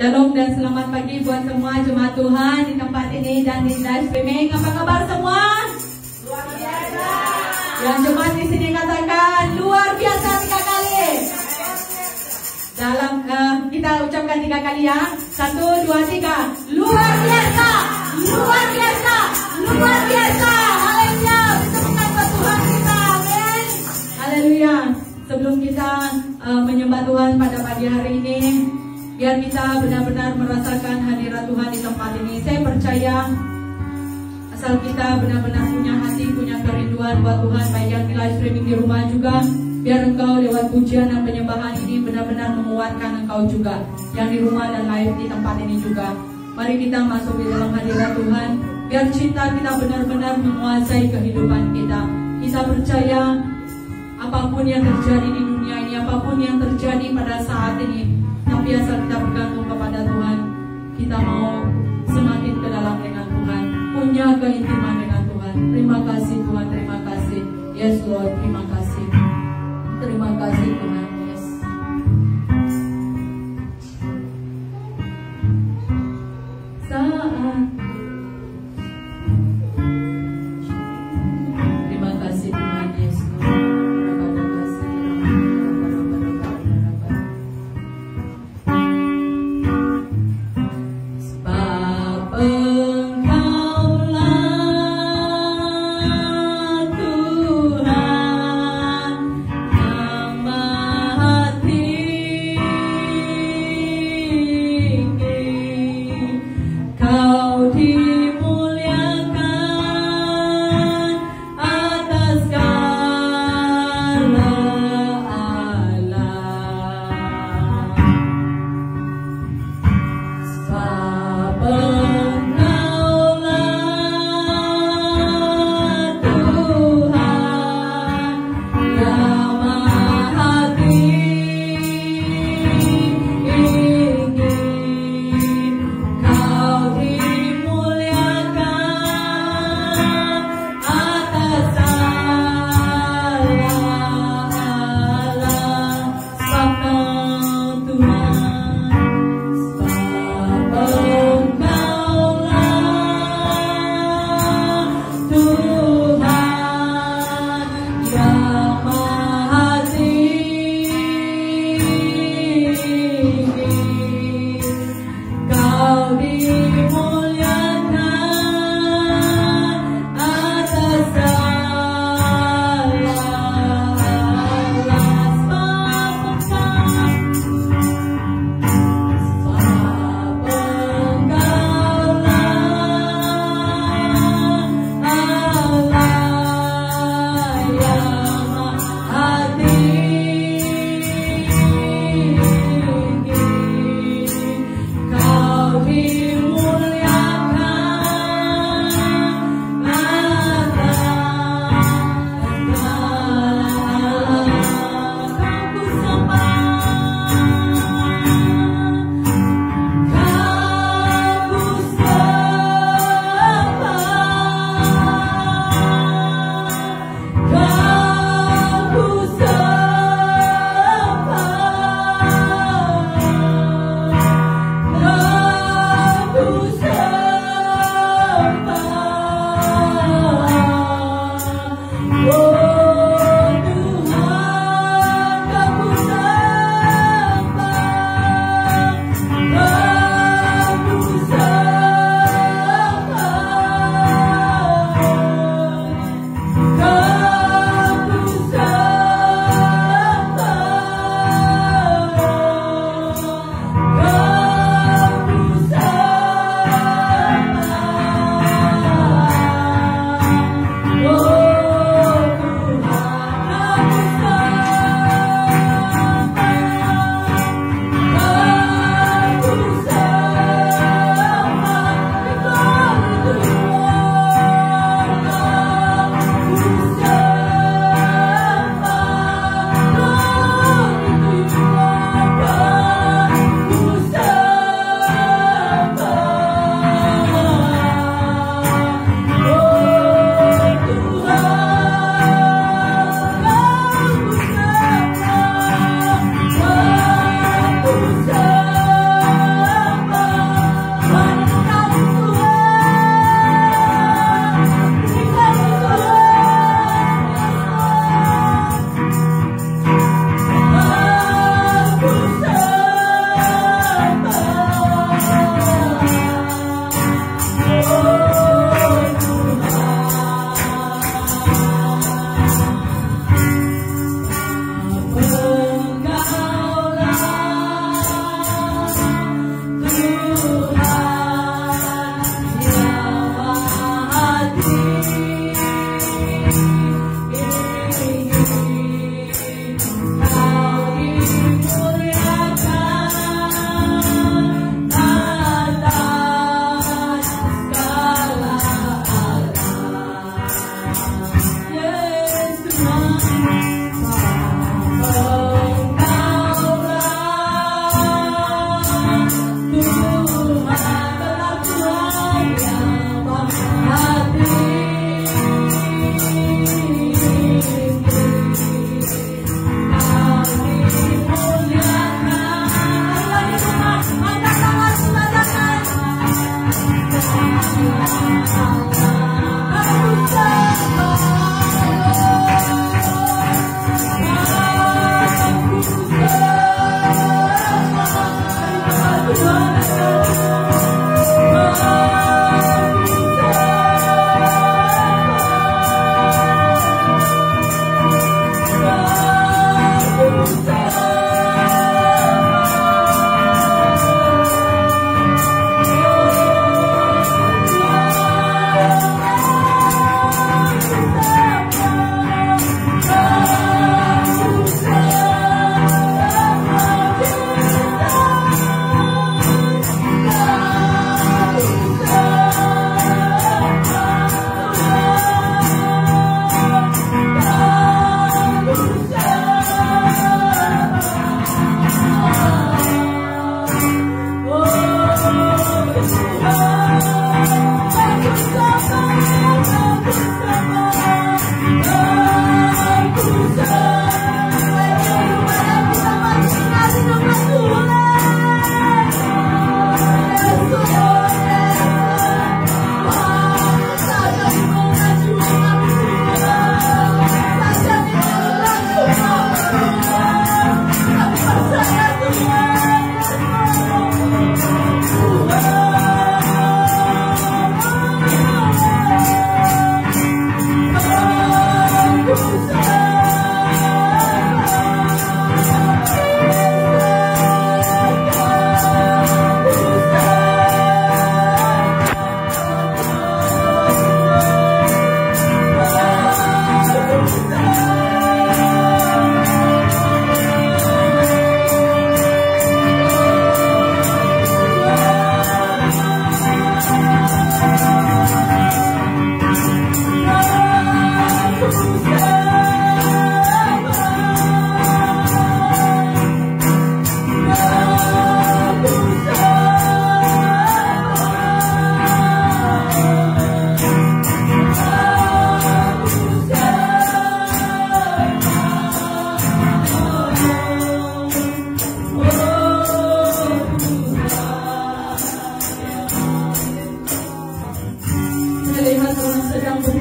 Shalom dan selamat pagi buat semua jemaat Tuhan di tempat ini dan di live streaming. Apa kabar semua? Luar biasa. Yang jemaat di sini katakan luar biasa tiga kali. Dalam uh, kita ucapkan tiga kali ya. Satu, dua, tiga. Luar biasa, luar biasa, luar biasa. Haleluya. Kita buat Tuhan kita. Amin. Haleluya. Sebelum kita uh, menyembah Tuhan pada pagi hari ini, biar kita benar-benar merasakan hadirat Tuhan di tempat ini. Saya percaya asal kita benar-benar punya hati, punya kerinduan buat Tuhan, baik yang di live streaming di rumah juga, biar engkau lewat pujian dan penyembahan ini benar-benar menguatkan engkau juga, yang di rumah dan live di tempat ini juga. Mari kita masuk di dalam hadirat Tuhan, biar cinta kita benar-benar menguasai kehidupan kita. Kita percaya apa pun yang terjadi di dunia ini, apa pun yang terjadi pada saat ini, yang biasa kita bergantung kepada Tuhan, kita mau semakin ke dalam dengan Tuhan, punya keintiman dengan Tuhan. Terima kasih Tuhan, terima kasih. Yes Lord, terima kasih. Terima kasih Tuhan.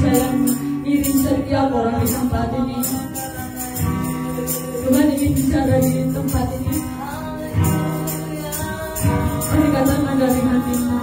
dalam diri setiap orang di tempat ini. Tuhan ingin bicara di tempat ini. Berikan tangan dari hatimu.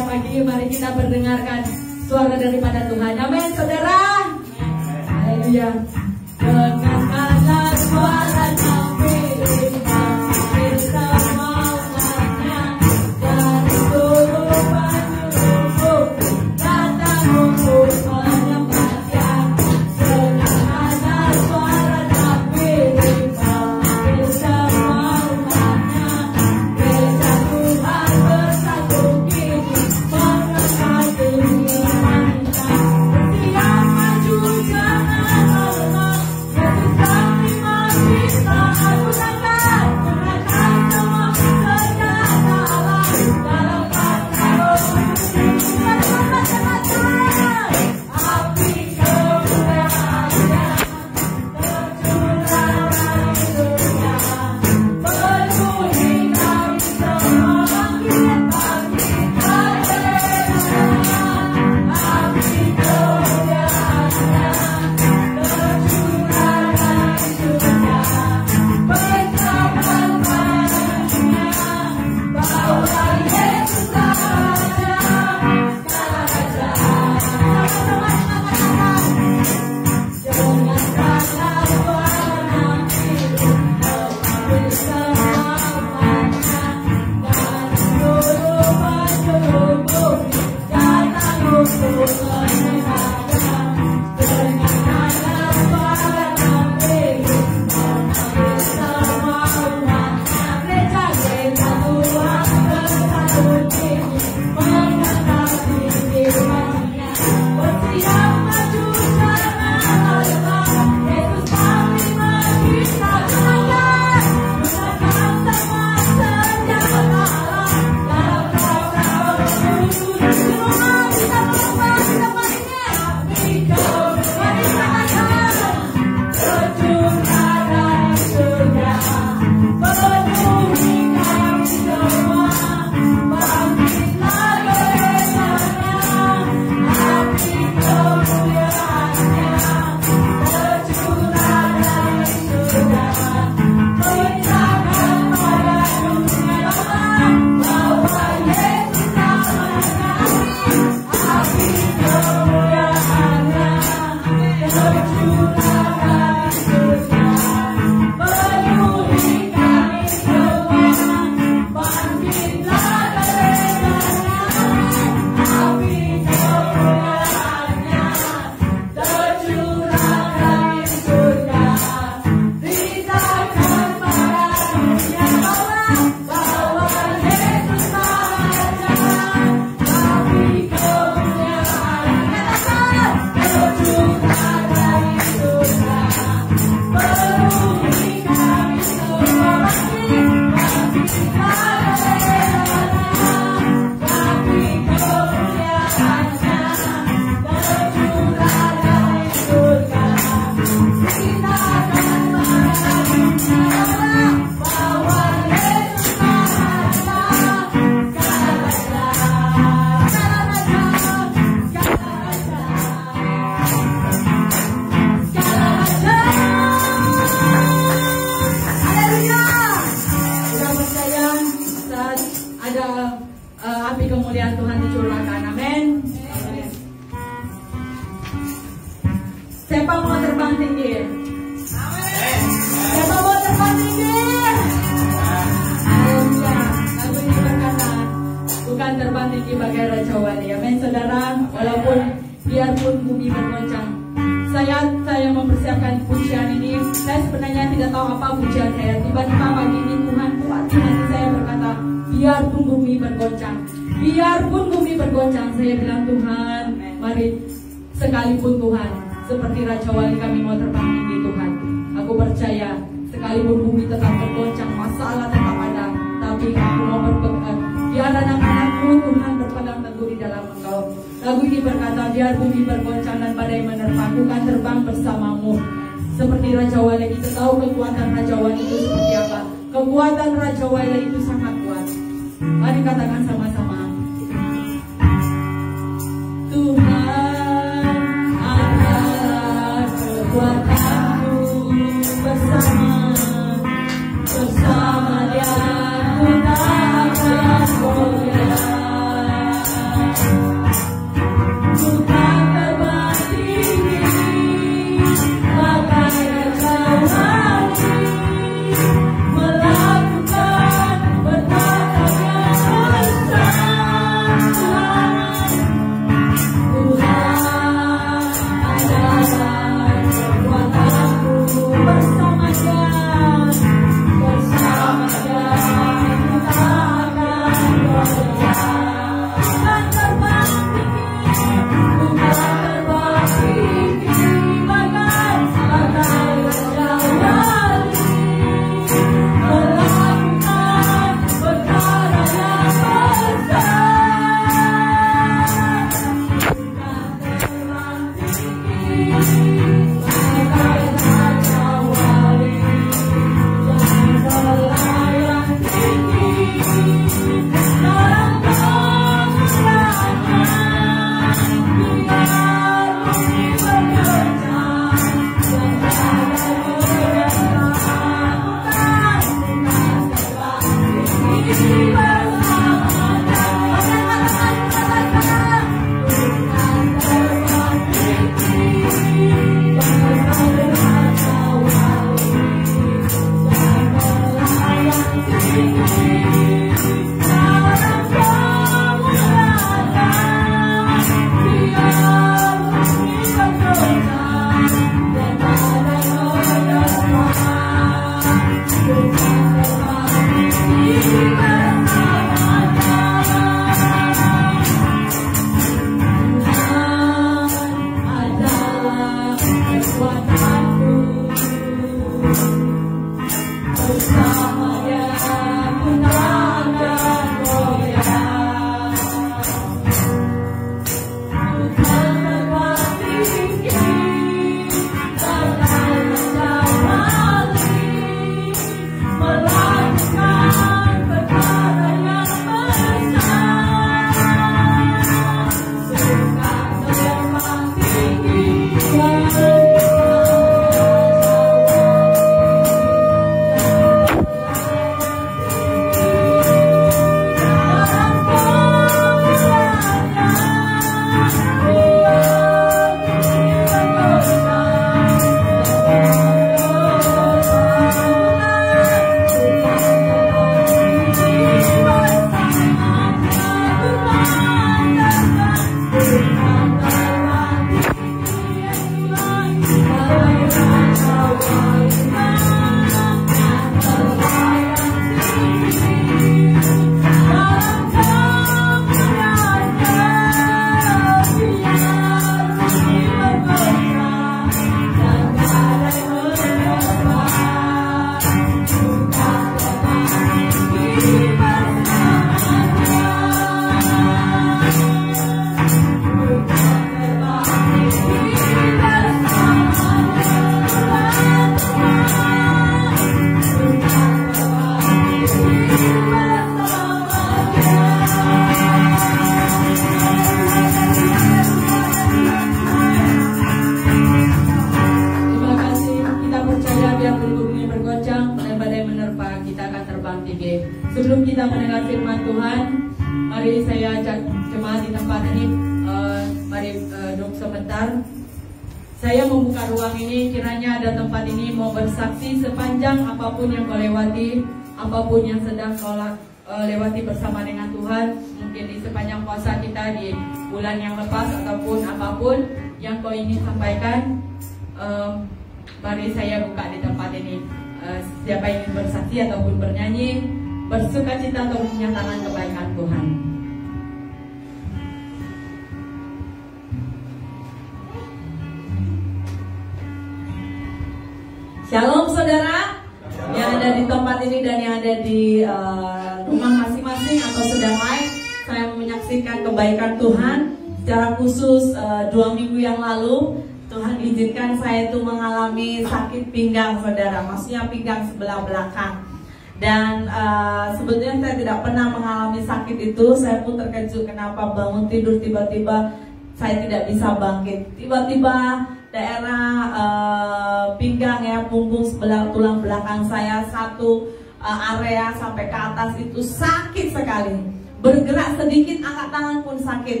Sampai ke atas itu sakit sekali. Bergerak sedikit angkat tangan pun sakit.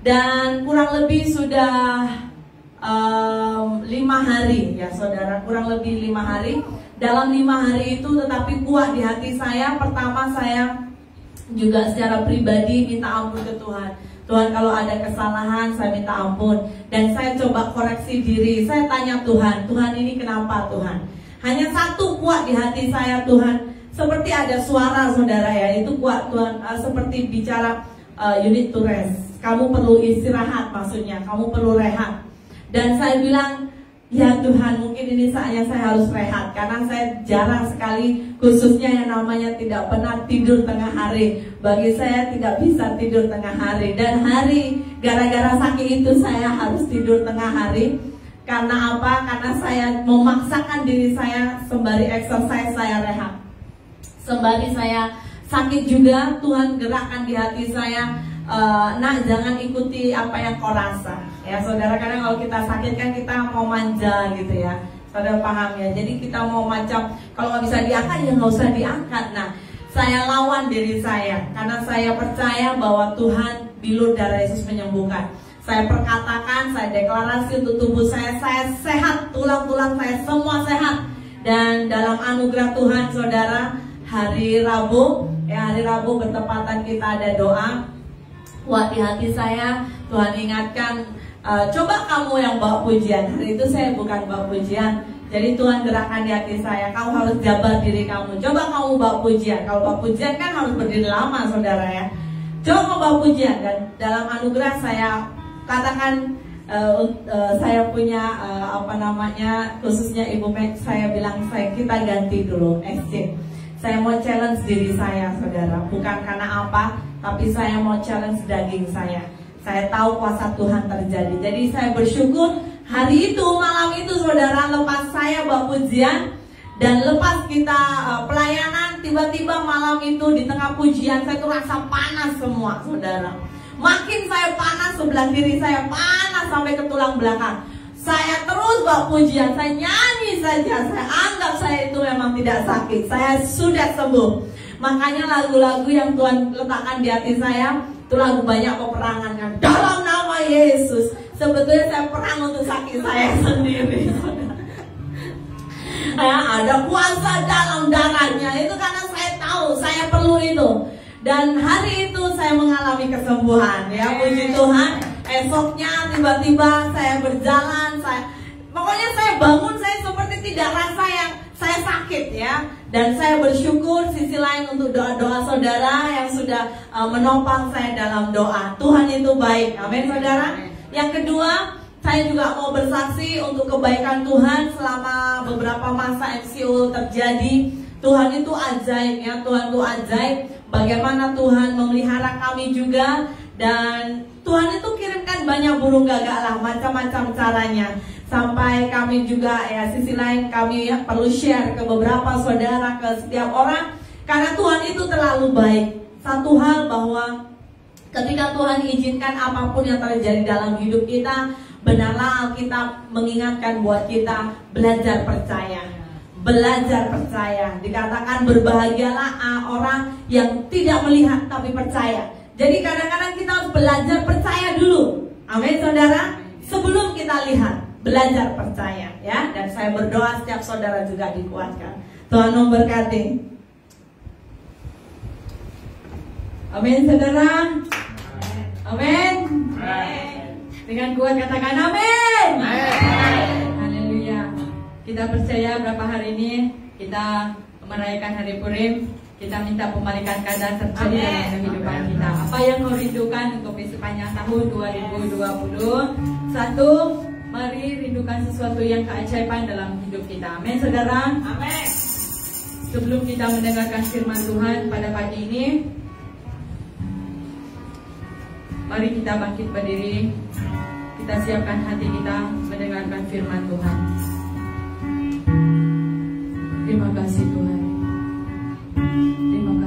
Dan kurang lebih sudah um, lima hari ya saudara. Kurang lebih lima hari. Dalam lima hari itu tetapi kuat di hati saya. Pertama saya juga secara pribadi minta ampun ke Tuhan. Tuhan kalau ada kesalahan saya minta ampun. Dan saya coba koreksi diri. Saya tanya Tuhan Tuhan ini kenapa Tuhan? Hanya satu kuat di hati saya Tuhan seperti ada suara saudara ya. Itu kuat Tuhan. Uh, seperti bicara uh, unit to rest. Kamu perlu istirahat maksudnya. Kamu perlu rehat. Dan saya bilang, ya Tuhan mungkin ini saatnya saya harus rehat. Karena saya jarang sekali khususnya yang namanya tidak pernah tidur tengah hari. Bagi saya tidak bisa tidur tengah hari. Dan hari gara-gara sakit itu saya harus tidur tengah hari. Karena apa? Karena saya memaksakan diri saya sembari exercise saya rehat sembari saya sakit juga Tuhan gerakkan di hati saya uh, nah jangan ikuti apa yang kau rasa Ya saudara kadang kalau kita sakit kan kita mau manja gitu ya. Saudara paham ya. Jadi kita mau macam kalau nggak bisa diangkat ya nggak usah diangkat. Nah saya lawan diri saya karena saya percaya bahwa Tuhan bilur darah Yesus menyembuhkan. Saya perkatakan, saya deklarasi untuk tubuh saya, saya sehat, tulang-tulang saya semua sehat. Dan dalam anugerah Tuhan, saudara, hari Rabu, ya hari Rabu bertepatan kita ada doa. Kuat di hati saya, Tuhan ingatkan uh, coba kamu yang bawa pujian. Hari itu saya bukan bawa pujian. Jadi Tuhan gerakan di hati saya kamu harus jabar diri kamu. Coba kamu bawa pujian. Kalau bawa pujian kan harus berdiri lama saudara ya. Coba bawa pujian. Dan dalam anugerah saya katakan uh, uh, saya punya uh, apa namanya khususnya Ibu Mek saya bilang saya kita ganti dulu exchange saya mau challenge diri saya saudara bukan karena apa tapi saya mau challenge daging saya saya tahu kuasa Tuhan terjadi. Jadi saya bersyukur hari itu, malam itu saudara lepas saya bawa pujian dan lepas kita uh, pelayanan tiba-tiba malam itu di tengah pujian saya tuh rasa panas semua saudara. Makin saya panas sebelah kiri saya panas sampai ke tulang belakang. Saya terus bawa pujian, saya nyanyi saja, saya anggap saya itu memang tidak sakit, saya sudah sembuh. Makanya lagu-lagu yang Tuhan letakkan di hati saya itu lagu banyak peperangan kan. Dalam nama Yesus. Sebetulnya saya perang untuk sakit saya sendiri. ya, ada kuasa dalam darahnya. Itu karena saya tahu saya perlu itu. Dan hari itu saya mengalami kesembuhan ya puji Tuhan. Esoknya tiba-tiba saya berjalan, saya pokoknya saya bangun saya seperti tidak rasa yang saya sakit ya dan saya bersyukur sisi lain untuk doa-doa saudara yang sudah uh, menopang saya dalam doa. Tuhan itu baik. Amin saudara. Yang kedua, saya juga mau bersaksi untuk kebaikan Tuhan selama beberapa masa MCO terjadi. Tuhan itu ajaib ya, Tuhan itu ajaib. Bagaimana Tuhan memelihara kami juga? Dan Tuhan itu kirimkan banyak burung gagak lah macam-macam caranya. Sampai kami juga ya sisi lain kami ya, perlu share ke beberapa saudara ke setiap orang. Karena Tuhan itu terlalu baik. Satu hal bahwa ketika Tuhan izinkan apa pun yang terjadi dalam hidup kita benarlah Alkitab mengingatkan buat kita belajar percaya belajar percaya. Dikatakan berbahagialah ah, orang yang tidak melihat tapi percaya. Jadi kadang-kadang kita harus belajar percaya dulu. Amin saudara. Sebelum kita lihat, belajar percaya ya. Dan saya berdoa setiap saudara juga dikuatkan. Tuhan memberkati. Amin saudara. Amin. Dengan kuat katakan amin. Haleluya. Kita percaya berapa hari ini kita merayakan hari Purim, kita minta pembalikan keadaan terjadi dalam kehidupan kita. Apa yang kau rindukan untuk di sepanjang tahun 2020? Satu, mari rindukan sesuatu yang keajaiban dalam hidup kita. Amin, saudara. Amin. Sebelum kita mendengarkan firman Tuhan pada pagi ini, mari kita bangkit berdiri. Kita siapkan hati kita mendengarkan firman Tuhan. Terima kasih Tuhan. Terima kasih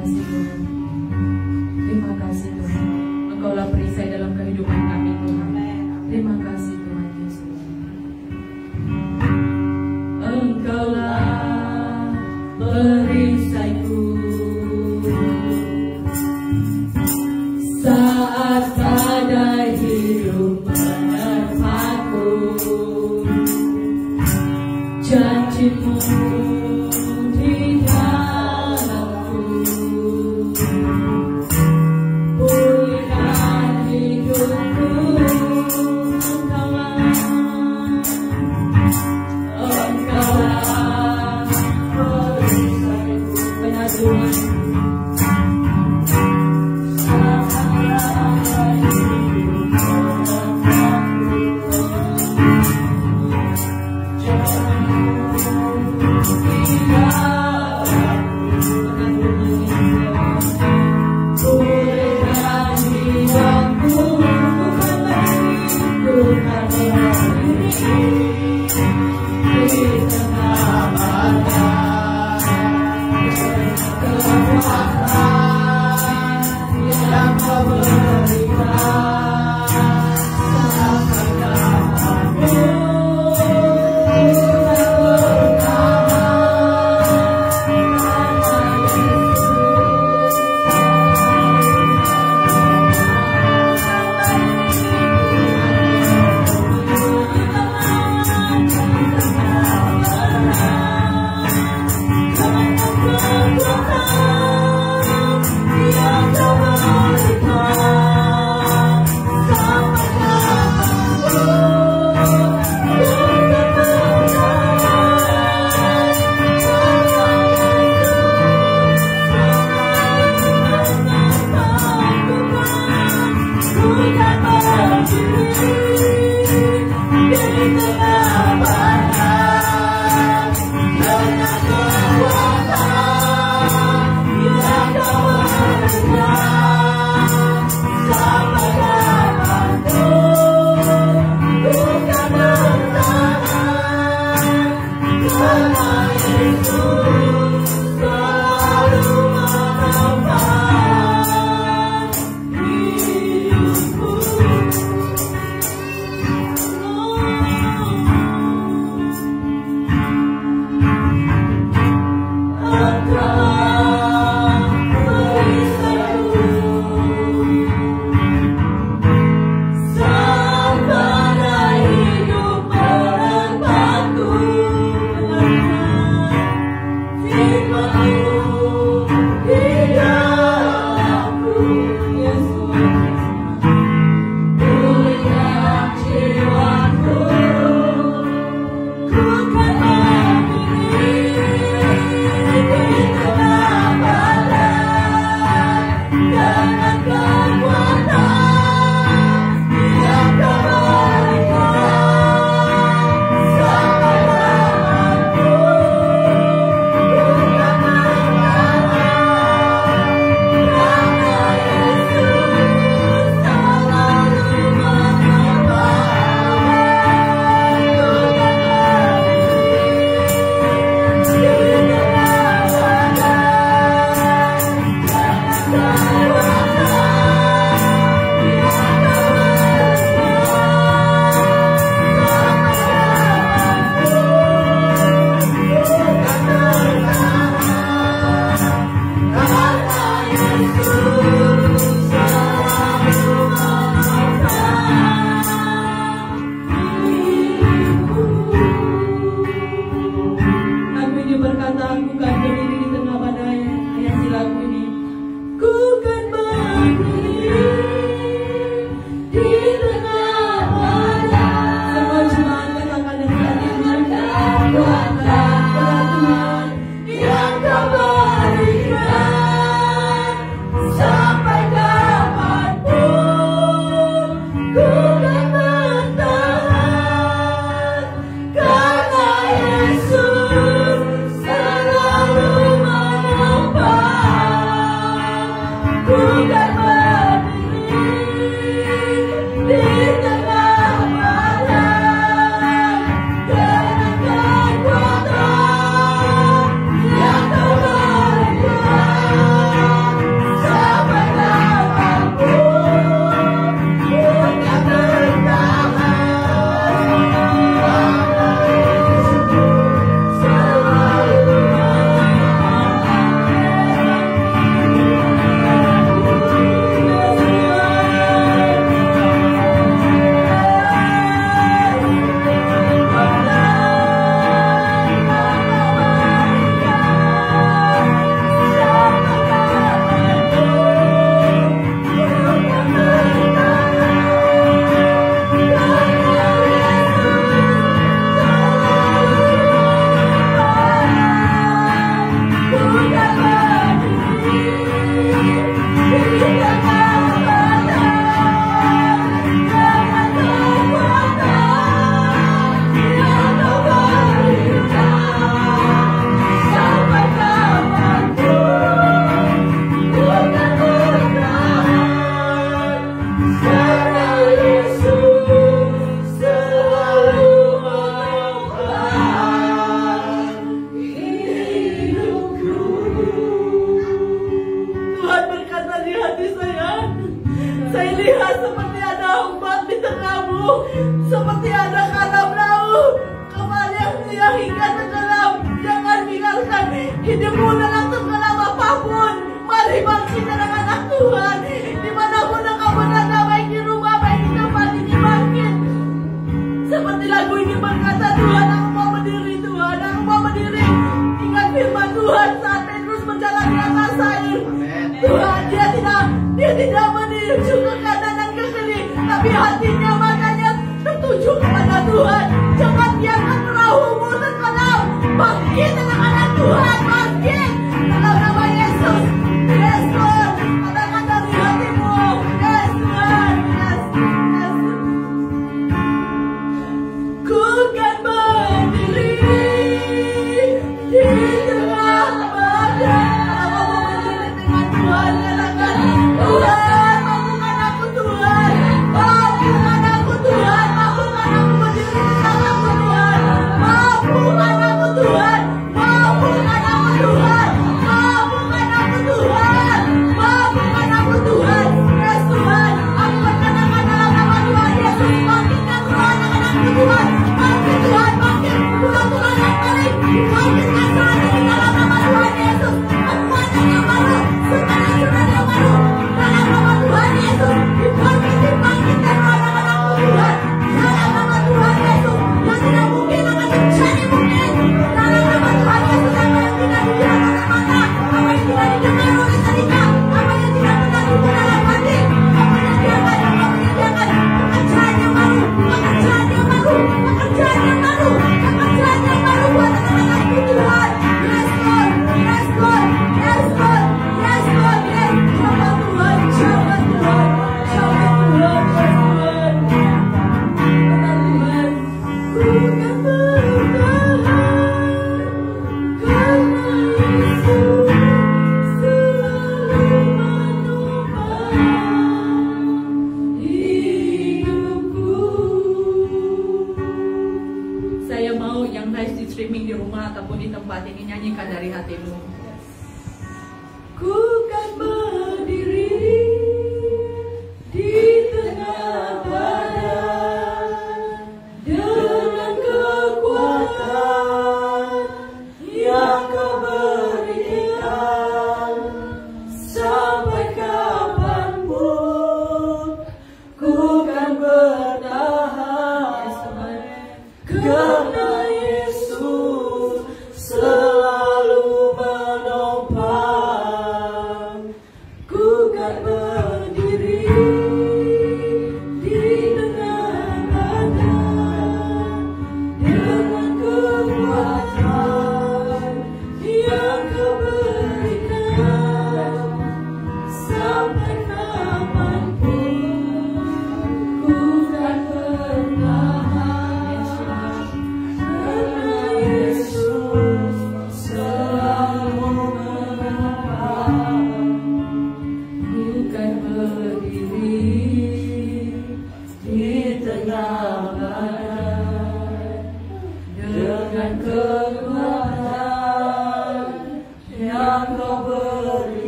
Canterbury.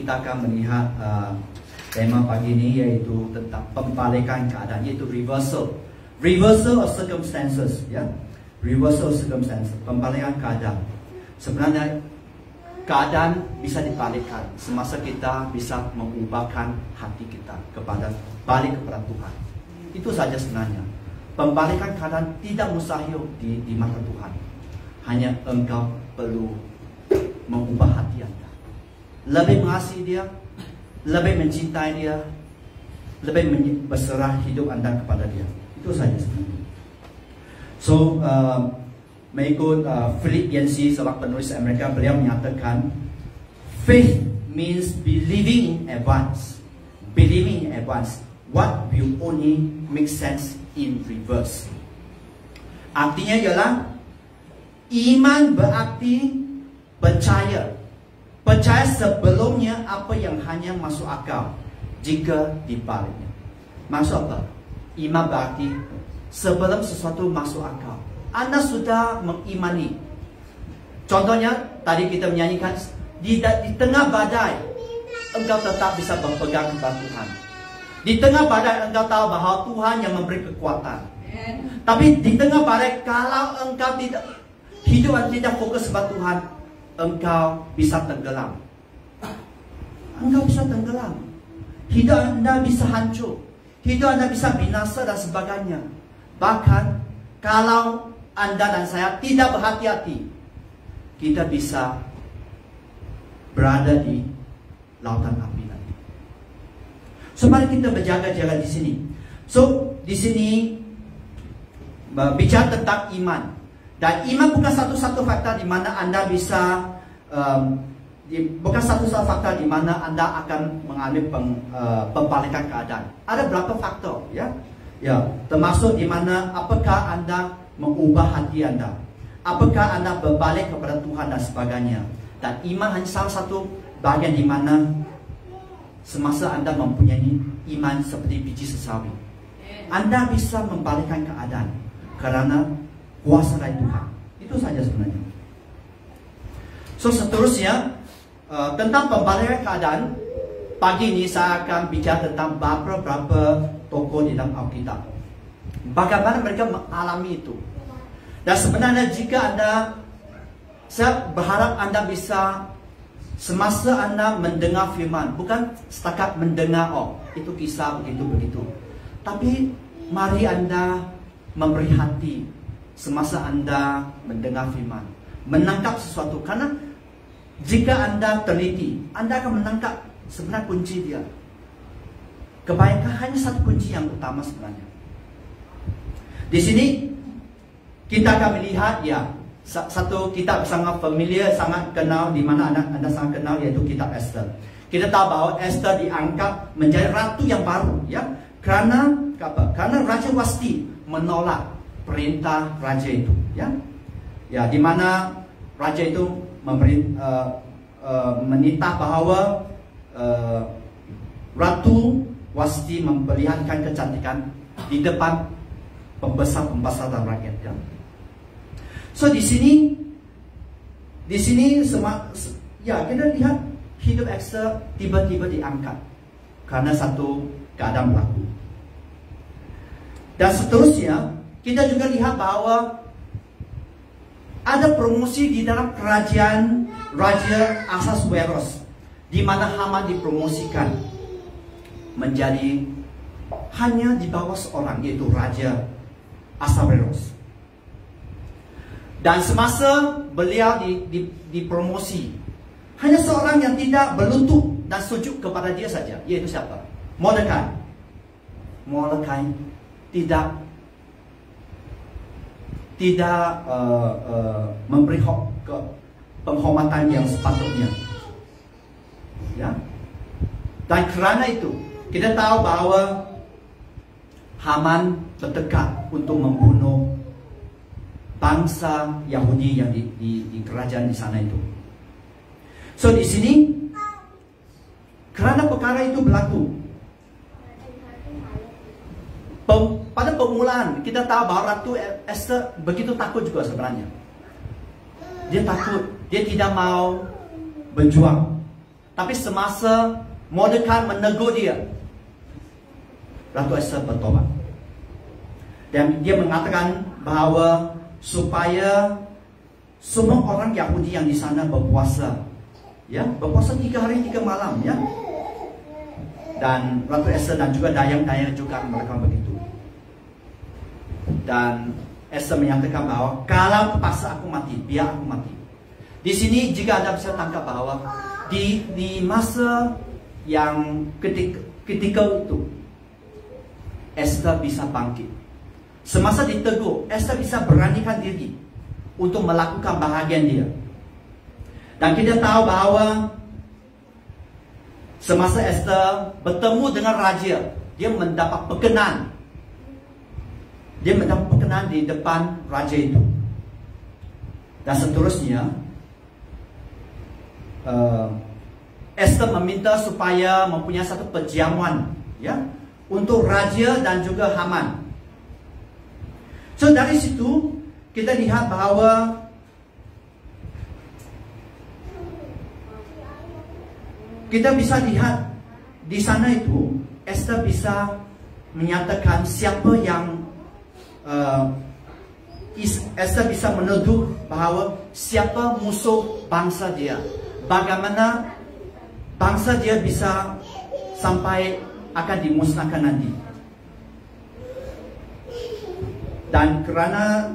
Kita akan melihat uh, tema pagi ini yaitu tentang pembalikan keadaan yaitu reversal. Reversal of circumstances, ya. Reversal of circumstances, pembalikan keadaan. Sebenarnya keadaan bisa dibalikkan semasa kita bisa mengubahkan hati kita kepada balik kepada Tuhan. Itu saja sebenarnya. Pembalikan keadaan tidak mustahil di, di mata Tuhan. Hanya engkau perlu mengubah hati anda. Lebih mengasihi dia, lebih mencintai dia, lebih berserah hidup anda kepada dia. Itu saja sebenarnya. So, uh, mengikut uh, Philip Yancey, seorang penulis Amerika, beliau menyatakan, Faith means believing in advance. Believing in advance. What will only make sense in reverse. Artinya ialah iman berarti percaya. Percaya sebelumnya apa yang hanya masuk akal jika dibaliknya. Maksud apa? Iman berarti sebelum sesuatu masuk akal. Anda sudah mengimani. Contohnya tadi kita menyanyikan di, di tengah badai engkau tetap bisa berpegang kepada Tuhan. Di tengah badai engkau tahu bahawa Tuhan yang memberi kekuatan. Tapi di tengah badai kalau engkau tidak hidup dan tidak fokus kepada Tuhan, engkau bisa tenggelam. Engkau bisa tenggelam. Hidup anda bisa hancur. Hidup anda bisa binasa dan sebagainya. Bahkan kalau anda dan saya tidak berhati-hati, kita bisa berada di lautan api nanti. So mari kita berjaga-jaga di sini. So di sini bicara tentang iman dan iman bukan satu-satu fakta di mana anda bisa um, di, bukan satu-satu fakta di mana anda akan mengalami peng, uh, pembalikan keadaan. Ada berapa faktor ya? Ya, termasuk di mana apakah anda mengubah hati anda, apakah anda berbalik kepada Tuhan dan sebagainya. Dan iman hanya salah satu bagian di mana semasa anda mempunyai iman seperti biji sesawi, anda bisa membalikkan keadaan karena kuasa dari Tuhan. Itu saja sebenarnya. So seterusnya uh, tentang pembalikan keadaan pagi ini saya akan bicara tentang beberapa tokoh di dalam Alkitab. Bagaimana mereka mengalami itu. Dan sebenarnya jika anda saya berharap anda bisa semasa anda mendengar firman bukan setakat mendengar oh itu kisah begitu begitu. Tapi mari anda memberi hati semasa anda mendengar firman, menangkap sesuatu karena jika anda teliti, anda akan menangkap sebenarnya kunci dia. Kebanyakan hanya satu kunci yang utama sebenarnya. Di sini kita akan melihat ya satu kitab sangat familiar, sangat kenal di mana anda, anda sangat kenal yaitu kitab Esther. Kita tahu bahwa Esther diangkat menjadi ratu yang baru ya. Karena apa? Karena Raja Wasti menolak perintah raja itu ya. Ya, di mana raja itu memberi uh, uh, menitah bahawa uh, ratu Wasti memperlihatkan kecantikan di depan pembesar-pembesar dan rakyat ya. So di sini di sini semua ya kita lihat hidup Esther tiba-tiba diangkat karena satu keadaan berlaku. Dan seterusnya kita juga lihat bahwa ada promosi di dalam kerajaan Raja Asasuerus di mana Haman dipromosikan menjadi hanya di bawah seorang yaitu Raja Asasuerus. Dan semasa beliau di, di, dipromosi hanya seorang yang tidak berlutut dan sujud kepada dia saja yaitu siapa? Mordekai. Mordekai tidak tidak uh, uh, memberi ke penghormatan yang sepatutnya. Ya. Dan kerana itu, kita tahu bahawa Haman bertekad untuk membunuh bangsa Yahudi yang di, di, di kerajaan di sana itu. So di sini kerana perkara itu berlaku pem, pada permulaan kita tahu bahawa Ratu Esther begitu takut juga sebenarnya. Dia takut, dia tidak mau berjuang. Tapi semasa Mordecai menegur dia, Ratu Esther bertobat. Dan dia mengatakan bahawa supaya semua orang Yahudi yang di sana berpuasa, ya, berpuasa tiga hari tiga malam, ya. Dan Ratu Esther dan juga dayang-dayang juga mereka begitu. Dan Esther menyatakan bahawa kalau terpaksa aku mati, biar aku mati. Di sini jika anda bisa tangkap bahawa di di masa yang ketika, ketika itu Esther bisa bangkit. Semasa ditegur, Esther bisa beranikan diri untuk melakukan bahagian dia. Dan kita tahu bahawa semasa Esther bertemu dengan raja, dia mendapat perkenan. Dia mendapat perkenan di depan raja itu. Dan seterusnya, uh, Esther meminta supaya mempunyai satu perjamuan, ya, untuk raja dan juga Haman. So dari situ kita lihat bahawa kita bisa lihat di sana itu Esther bisa menyatakan siapa yang uh, Esther bisa menuduh bahawa siapa musuh bangsa dia. Bagaimana bangsa dia bisa sampai akan dimusnahkan nanti. Dan kerana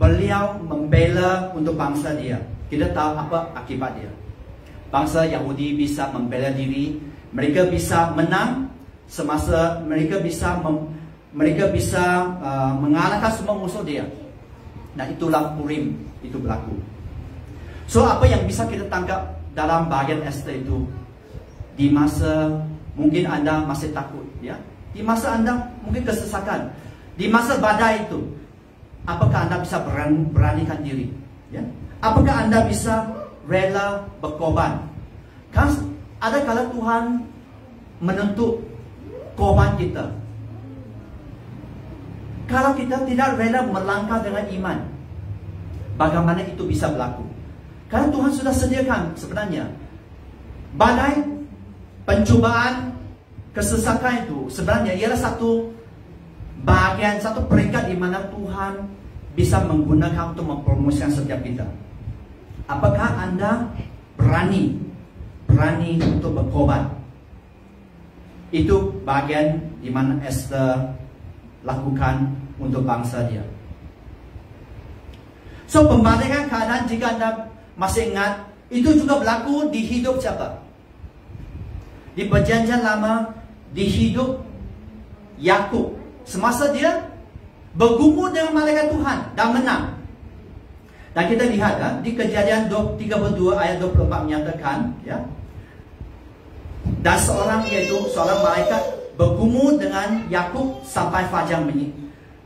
beliau membela untuk bangsa dia, kita tahu apa akibat dia. Bangsa Yahudi bisa membela diri, mereka bisa menang semasa mereka bisa mem, mereka bisa uh, mengalahkan semua musuh dia. Nah itulah Purim itu berlaku. So apa yang bisa kita tangkap dalam bahagian Esther itu? Di masa mungkin anda masih takut ya. Di masa anda mungkin kesesakan. Di masa badai itu apakah anda bisa berani, beranikan diri ya? Apakah anda bisa rela berkorban? Kan ada kala Tuhan menentuk korban kita kalau kita tidak rela melangkah dengan iman bagaimana itu bisa berlaku karena Tuhan sudah sediakan sebenarnya badai pencubaan kesesakan itu sebenarnya ialah satu bahagian satu peringkat di mana Tuhan bisa menggunakan untuk mempromosikan setiap kita. Apakah anda berani berani untuk berkorban? Itu bagian di mana Esther lakukan untuk bangsa dia. So pembalikan keadaan jika anda masih ingat itu juga berlaku di hidup siapa? di perjanjian lama di hidup Yakub semasa dia bergumul dengan malaikat Tuhan dan menang. Dan kita lihat ya, di kejadian 32 ayat 24 menyatakan ya. Dan seorang yaitu seorang malaikat bergumul dengan Yakub sampai fajar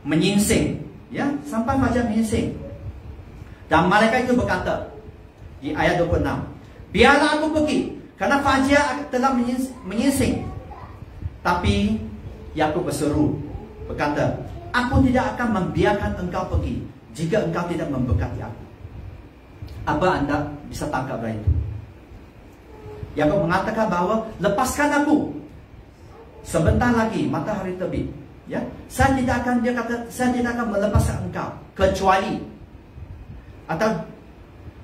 menyingsing ya, sampai fajar menyingsing. Dan malaikat itu berkata di ayat 26, "Biarlah aku pergi Karena Fajar telah menyingsing. Tapi Yakub berseru berkata, "Aku tidak akan membiarkan engkau pergi jika engkau tidak memberkati aku." Apa anda bisa tangkap dari itu? Yakub mengatakan bahawa lepaskan aku. Sebentar lagi matahari terbit. Ya, saya tidak akan dia kata saya tidak akan melepaskan engkau kecuali atau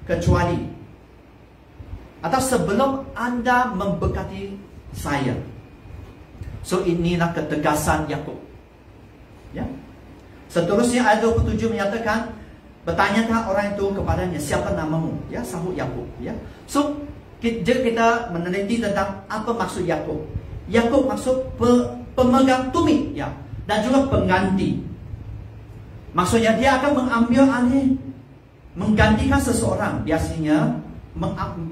kecuali atau sebelum anda memberkati saya. So inilah ketegasan Yakub. Ya. Seterusnya ayat 27 menyatakan bertanyakan orang itu kepadanya siapa namamu? Ya, sahut Yakub, ya. So jika kita meneliti tentang apa maksud Yakub. Yakub maksud pe, pemegang tumit ya dan juga pengganti. Maksudnya dia akan mengambil alih menggantikan seseorang biasanya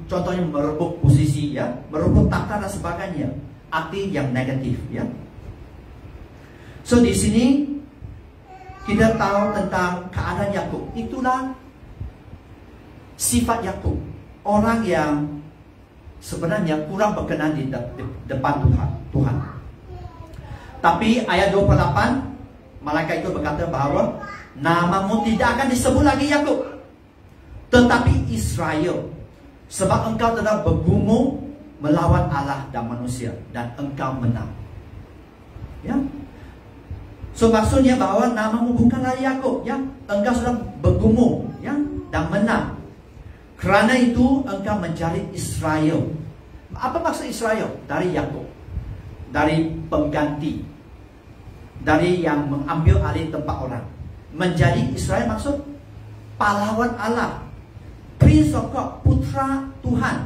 contohnya merebut posisi ya, merebut takhta dan sebagainya. Arti yang negatif ya. So di sini kita tahu tentang keadaan Yakub. Itulah sifat Yakub. Orang yang sebenarnya kurang berkenan di depan Tuhan. Tuhan. Tapi ayat 28 malaikat itu berkata bahawa namamu tidak akan disebut lagi Yakub tetapi Israel sebab engkau telah bergumul melawan Allah dan manusia dan engkau menang. Ya. So maksudnya bahawa namamu bukanlah Yakub ya. Engkau sudah bergumul ya dan menang. Kerana itu engkau mencari Israel. Apa maksud Israel? Dari Yakub. Dari pengganti. Dari yang mengambil alih tempat orang. Menjadi Israel maksud pahlawan Allah. Prince of God, putra Tuhan.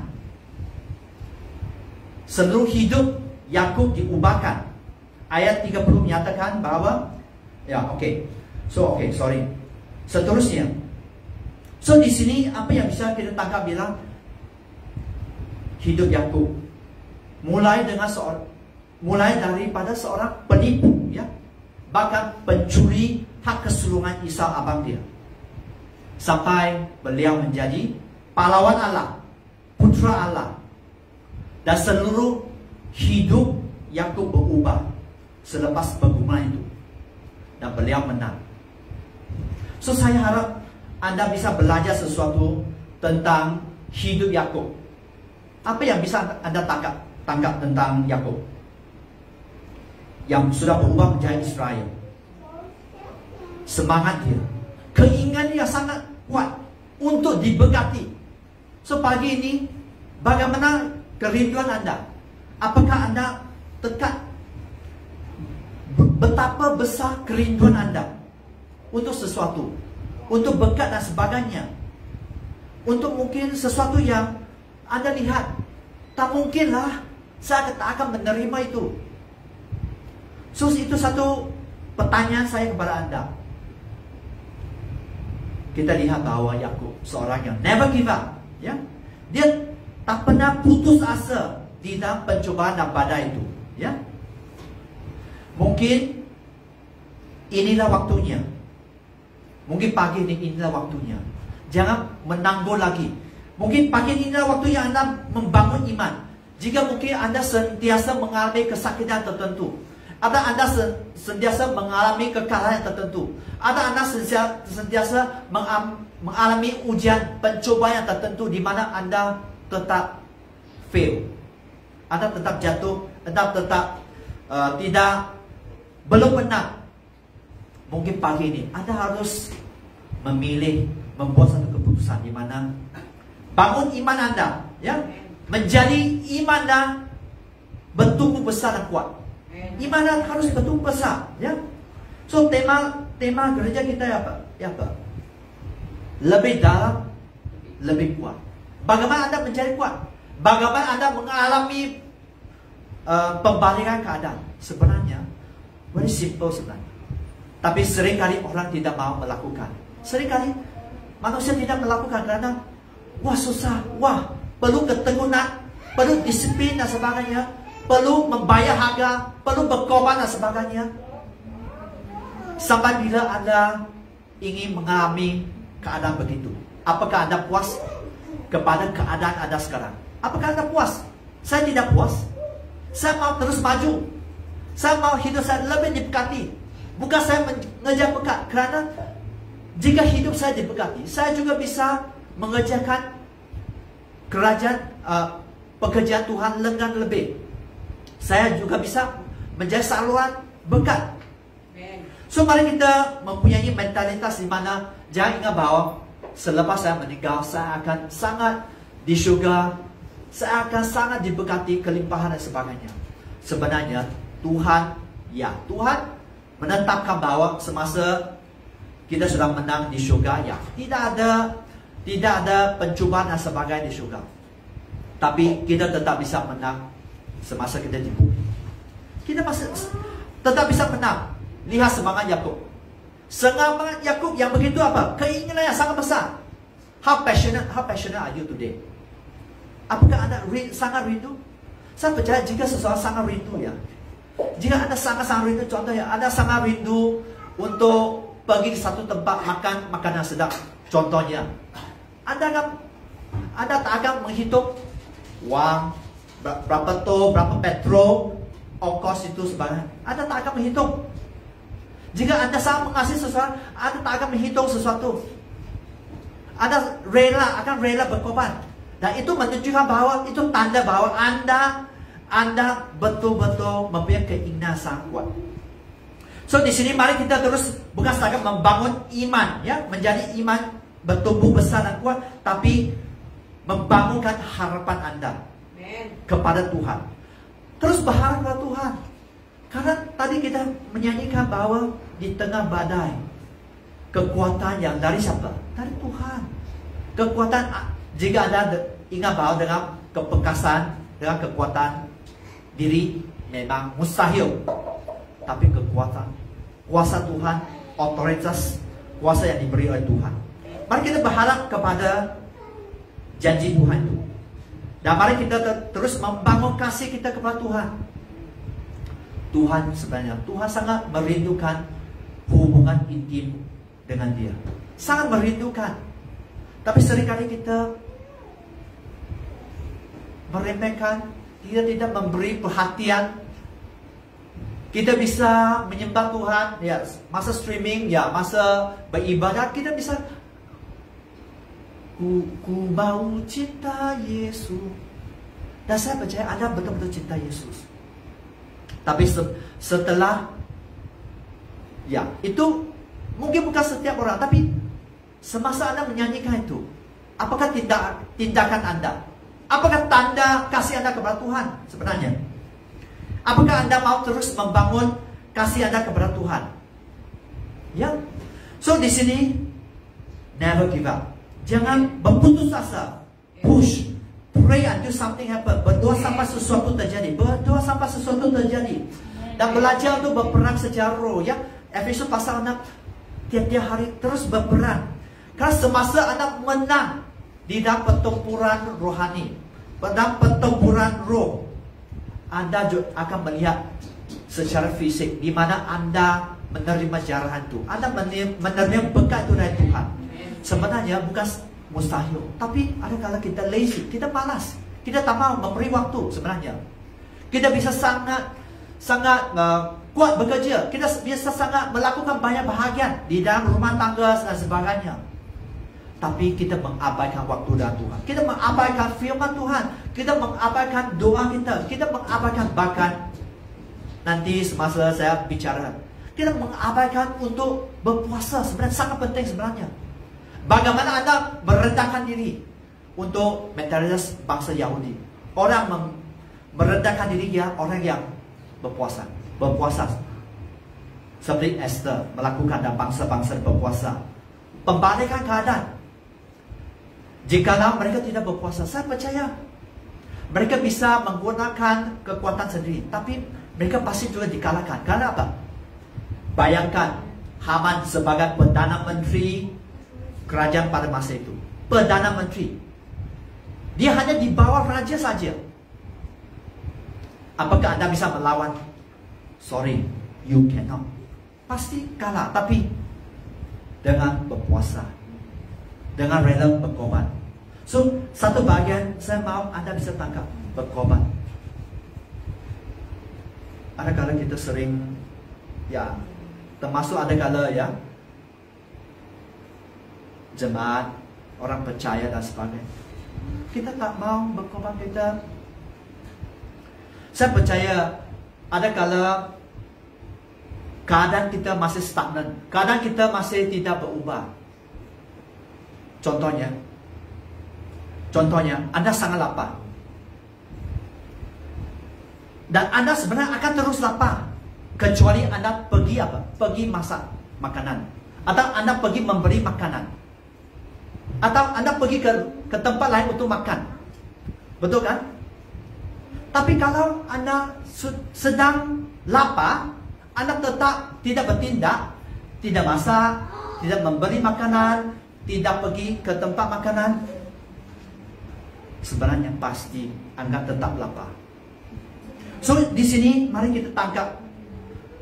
Seluruh hidup Yakub diubahkan. Ayat 30 menyatakan bahawa ya oke. Okay. So oke, okay, sorry. Seterusnya So di sini apa yang bisa kita tangkap bilang hidup Yakub mulai dengan seorang mulai daripada seorang penipu ya. Bahkan pencuri hak keseluruhan Isa abang dia. Sampai beliau menjadi pahlawan Allah putra Allah. Dan seluruh hidup Yakub berubah selepas pergumulan itu. Dan beliau menang. So saya harap anda bisa belajar sesuatu tentang hidup Yakub. Apa yang bisa anda tangkap tangkap tentang Yakub? Yang sudah berubah menjadi Israel. Semangat dia, keinginan dia sangat kuat untuk diberkati. So pagi ini, bagaimana kerinduan anda? Apakah anda tekat betapa besar kerinduan anda untuk sesuatu? untuk berkat dan sebagainya. Untuk mungkin sesuatu yang anda lihat, tak mungkinlah saya tak akan menerima itu. So itu satu pertanyaan saya kepada anda. Kita lihat bahawa Yakub seorang yang never give up, ya. Dia tak pernah putus asa di dalam pencobaan dan badai itu, ya. Mungkin inilah waktunya Mungkin pagi ini inilah waktunya. Jangan menangguh lagi. Mungkin pagi ini inilah waktu yang anda membangun iman. Jika mungkin anda sentiasa mengalami kesakitan tertentu. Atau anda sentiasa mengalami kekalahan tertentu. Atau anda sentiasa mengalami ujian pencobaan yang tertentu di mana anda tetap fail. Anda tetap jatuh, tetap tetap uh, tidak belum menang Mungkin pagi ini Anda harus memilih membuat satu keputusan di mana bangun iman Anda, ya, menjadi iman Anda bertumbuh besar dan kuat. Anda harus bertumbuh besar, ya. So tema tema gereja kita apa? Ya apa? Lebih dalam, lebih kuat. Bagaimana Anda menjadi kuat? Bagaimana Anda mengalami uh, pembalikan keadaan? Sebenarnya, very simple sebenarnya. Tapi seringkali orang tidak mau melakukan. Seringkali manusia tidak melakukan karena wah susah, wah perlu keteguhan, perlu disiplin dan sebagainya, perlu membayar harga, perlu berkorban dan sebagainya. Sampai bila anda ingin mengalami keadaan begitu, apakah anda puas kepada keadaan anda sekarang? Apakah anda puas? Saya tidak puas. Saya mau terus maju. Saya mau hidup saya lebih diberkati. Bukan saya mengejar berkat kerana jika hidup saya diberkati, saya juga bisa mengerjakan kerajaan uh, pekerjaan Tuhan lengan lebih. Saya juga bisa menjadi saluran berkat. So mari kita mempunyai mentalitas di mana jangan ingat bahawa selepas saya meninggal saya akan sangat di syurga, saya akan sangat diberkati kelimpahan dan sebagainya. Sebenarnya Tuhan, ya Tuhan menetapkan bahawa semasa kita sudah menang di syurga ya tidak ada tidak ada pencubaan dan sebagainya di syurga tapi kita tetap bisa menang semasa kita di bumi Kita masih tetap bisa menang. Lihat semangat Yakub. Semangat Yakub yang begitu apa? Keinginan yang sangat besar. How passionate, how passionate are you today? Apakah anda rin, sangat rindu? Saya percaya jika seseorang sangat rindu ya. Jika anda sangat-sangat rindu, contohnya anda sangat rindu untuk pergi ke satu tempat makan makanan sedap. Contohnya, anda anda tak akan menghitung wang berapa to, berapa petrol, ongkos itu sebanyak. Anda tak akan menghitung. Jika anda sangat mengasihi seseorang, anda tak akan menghitung sesuatu. Anda rela, akan rela berkorban. Dan itu menunjukkan bahwa itu tanda bahwa anda anda betul-betul mempunyai keinginan sangat kuat. So di sini mari kita terus bukan saja membangun iman ya, menjadi iman bertumbuh besar dan kuat, tapi membangunkan harapan Anda kepada Tuhan. Terus berharap kepada Tuhan. Karena tadi kita menyanyikan bahwa di tengah badai kekuatan yang dari siapa? Dari Tuhan. Kekuatan jika Anda ingat bahwa dengan kepekasan, dengan kekuatan diri memang mustahil. Tapi kekuatan, kuasa Tuhan, otoritas, kuasa yang diberi oleh Tuhan. Mari kita berharap kepada janji Tuhan itu. Dan mari kita terus membangun kasih kita kepada Tuhan. Tuhan sebenarnya, Tuhan sangat merindukan hubungan intim dengan dia. Sangat merindukan. Tapi seringkali kita meremehkan, kita tidak memberi perhatian. Kita bisa menyembah Tuhan, ya masa streaming, ya masa beribadat, kita bisa Ku, ku mau cinta Yesus. Dan saya percaya anda betul-betul cinta Yesus. Tapi se setelah Ya, itu Mungkin bukan setiap orang Tapi semasa anda menyanyikan itu Apakah tindak, tindakan anda? Apakah tanda kasih anda kepada Tuhan Sebenarnya? Apakah anda mau terus membangun Kasih anda kepada Tuhan? Ya. So di sini Never give up Jangan berputus asa. Push. Pray until something happen. Berdoa sampai sesuatu terjadi. Berdoa sampai sesuatu terjadi. Dan belajar untuk berperang secara roh. Ya, Efesus pasal 6. Tiap-tiap hari terus berperang. Karena semasa anda menang di dalam pertempuran rohani, dalam pertempuran roh, anda akan melihat secara fisik di mana anda menerima jarahan itu. Anda menerima berkat itu dari Tuhan sebenarnya bukan mustahil. Tapi ada kala kita lazy, kita malas. Kita tak mau memberi waktu sebenarnya. Kita bisa sangat sangat uh, kuat bekerja. Kita bisa sangat melakukan banyak bahagian di dalam rumah tangga dan sebagainya. Tapi kita mengabaikan waktu dan Tuhan. Kita mengabaikan firman Tuhan. Kita mengabaikan doa kita. Kita mengabaikan bahkan nanti semasa saya bicara. Kita mengabaikan untuk berpuasa sebenarnya sangat penting sebenarnya. Bagaimana anda merendahkan diri untuk mentalitas bangsa Yahudi? Orang merendahkan diri ya orang yang berpuasa, berpuasa. Seperti Esther melakukan dan bangsa-bangsa berpuasa. Pembalikan keadaan. Jikalau mereka tidak berpuasa, saya percaya mereka bisa menggunakan kekuatan sendiri, tapi mereka pasti juga dikalahkan. Karena apa? Bayangkan Haman sebagai perdana menteri kerajaan pada masa itu. Perdana Menteri. Dia hanya di bawah raja saja. Apakah anda bisa melawan? Sorry, you cannot. Pasti kalah. Tapi dengan berpuasa. Dengan rela berkorban. So, satu bagian saya mau anda bisa tangkap. Berkorban. Ada kala kita sering, ya, termasuk ada kala ya, jemaat, orang percaya dan sebagainya. Kita tak mau berkorban kita. Saya percaya ada kala keadaan kita masih stagnan, keadaan kita masih tidak berubah. Contohnya, contohnya, Anda sangat lapar. Dan Anda sebenarnya akan terus lapar kecuali Anda pergi apa? Pergi masak makanan atau Anda pergi memberi makanan. Atau anda pergi ke, ke tempat lain untuk makan Betul kan? Tapi kalau anda sedang lapar, Anda tetap tidak bertindak, tidak masak, tidak membeli makanan, tidak pergi ke tempat makanan, sebenarnya pasti Anda tetap lapar. So di sini mari kita tangkap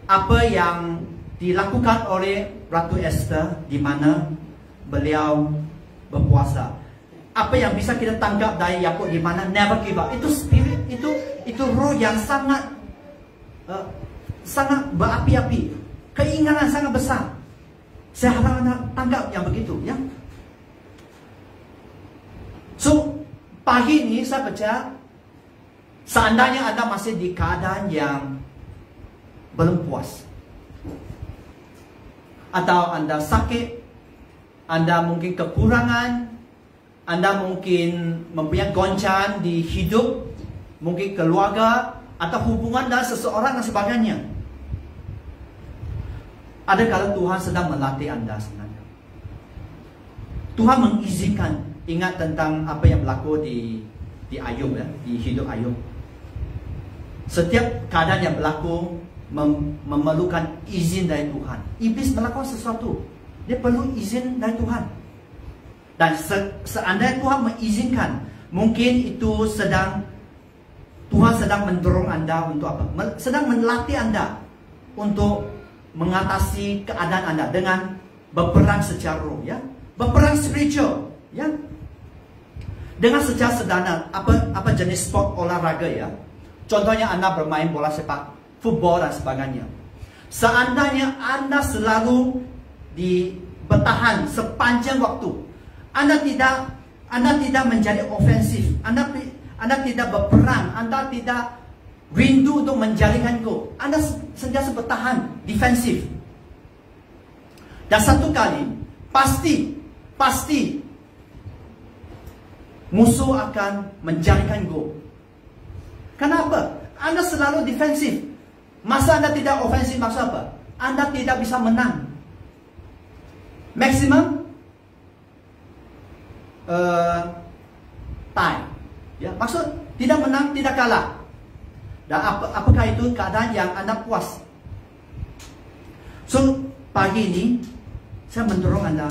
apa yang dilakukan oleh Ratu Esther di mana beliau berpuasa. Apa yang bisa kita tangkap dari Yakub di mana never give up. Itu spirit, itu itu roh yang sangat uh, sangat berapi-api. Keinginan sangat besar. Saya harap anda tangkap yang begitu, ya. So pagi ini saya percaya seandainya anda masih di keadaan yang belum puas atau anda sakit, anda mungkin kekurangan, anda mungkin mempunyai goncangan di hidup, mungkin keluarga atau hubungan dengan seseorang dan sebagainya. Ada kalau Tuhan sedang melatih anda sebenarnya. Tuhan mengizinkan ingat tentang apa yang berlaku di di Ayub ya, di hidup Ayub. Setiap keadaan yang berlaku mem memerlukan izin dari Tuhan. Iblis melakukan sesuatu, dia perlu izin dari Tuhan. Dan se seandainya Tuhan mengizinkan, mungkin itu sedang Tuhan sedang mendorong anda untuk apa? Sedang melatih anda untuk mengatasi keadaan anda dengan berperang secara roh, ya, berperang spiritual, ya. Dengan secara sederhana, apa apa jenis sport olahraga ya? Contohnya anda bermain bola sepak football dan sebagainya. Seandainya anda selalu di bertahan sepanjang waktu, anda tidak anda tidak menjadi ofensif, anda anda tidak berperang, anda tidak rindu untuk menjalinkan gol, anda sentiasa bertahan defensif. Dan satu kali pasti pasti musuh akan menjalinkan gol. Kenapa? Anda selalu defensif. Masa anda tidak ofensif maksud apa? Anda tidak bisa menang. Maksimum uh, tie. Ya, maksud tidak menang, tidak kalah. Dan apa, apakah itu keadaan yang anda puas? So pagi ini saya mendorong anda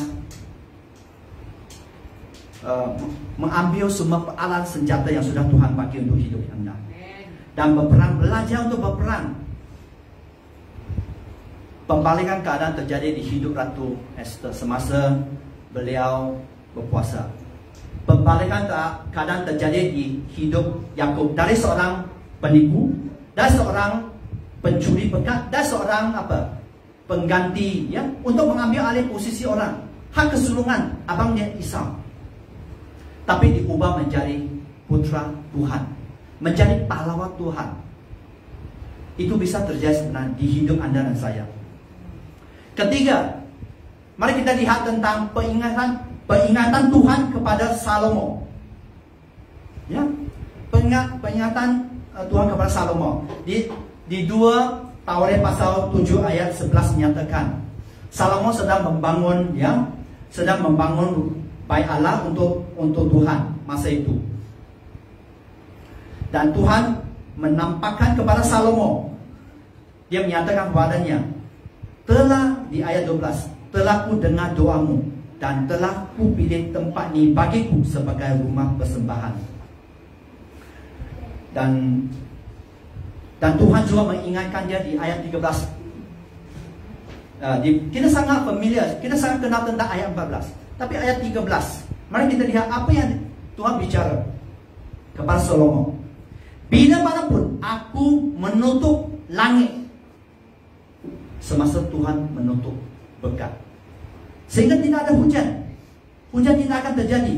uh, mengambil semua alat senjata yang sudah Tuhan bagi untuk hidup anda dan berperang belajar untuk berperang pembalikan keadaan terjadi di hidup Ratu Esther semasa beliau berpuasa. Pembalikan keadaan terjadi di hidup Yakub dari seorang penipu, dari seorang pencuri berkat, dari seorang apa? pengganti ya untuk mengambil alih posisi orang. Hak kesulungan abangnya Isau. Tapi diubah menjadi putra Tuhan, menjadi pahlawan Tuhan. Itu bisa terjadi sebenarnya di hidup Anda dan saya. Ketiga, mari kita lihat tentang peringatan peringatan Tuhan kepada Salomo. Ya, peringat, peringatan uh, Tuhan kepada Salomo di di dua Taurat pasal 7 ayat 11 menyatakan Salomo sedang membangun ya, sedang membangun bait Allah untuk untuk Tuhan masa itu. Dan Tuhan menampakkan kepada Salomo dia menyatakan kepadanya telah di ayat 12 telah ku dengar doamu dan telah ku pilih tempat ini bagiku sebagai rumah persembahan. Dan dan Tuhan juga mengingatkan dia di ayat 13 uh, di, kita sangat familiar kita sangat kenal tentang ayat 14 tapi ayat 13 mari kita lihat apa yang Tuhan bicara kepada Salomo bila manapun aku menutup langit semasa Tuhan menutup berkat. Sehingga tidak ada hujan. Hujan tidak akan terjadi.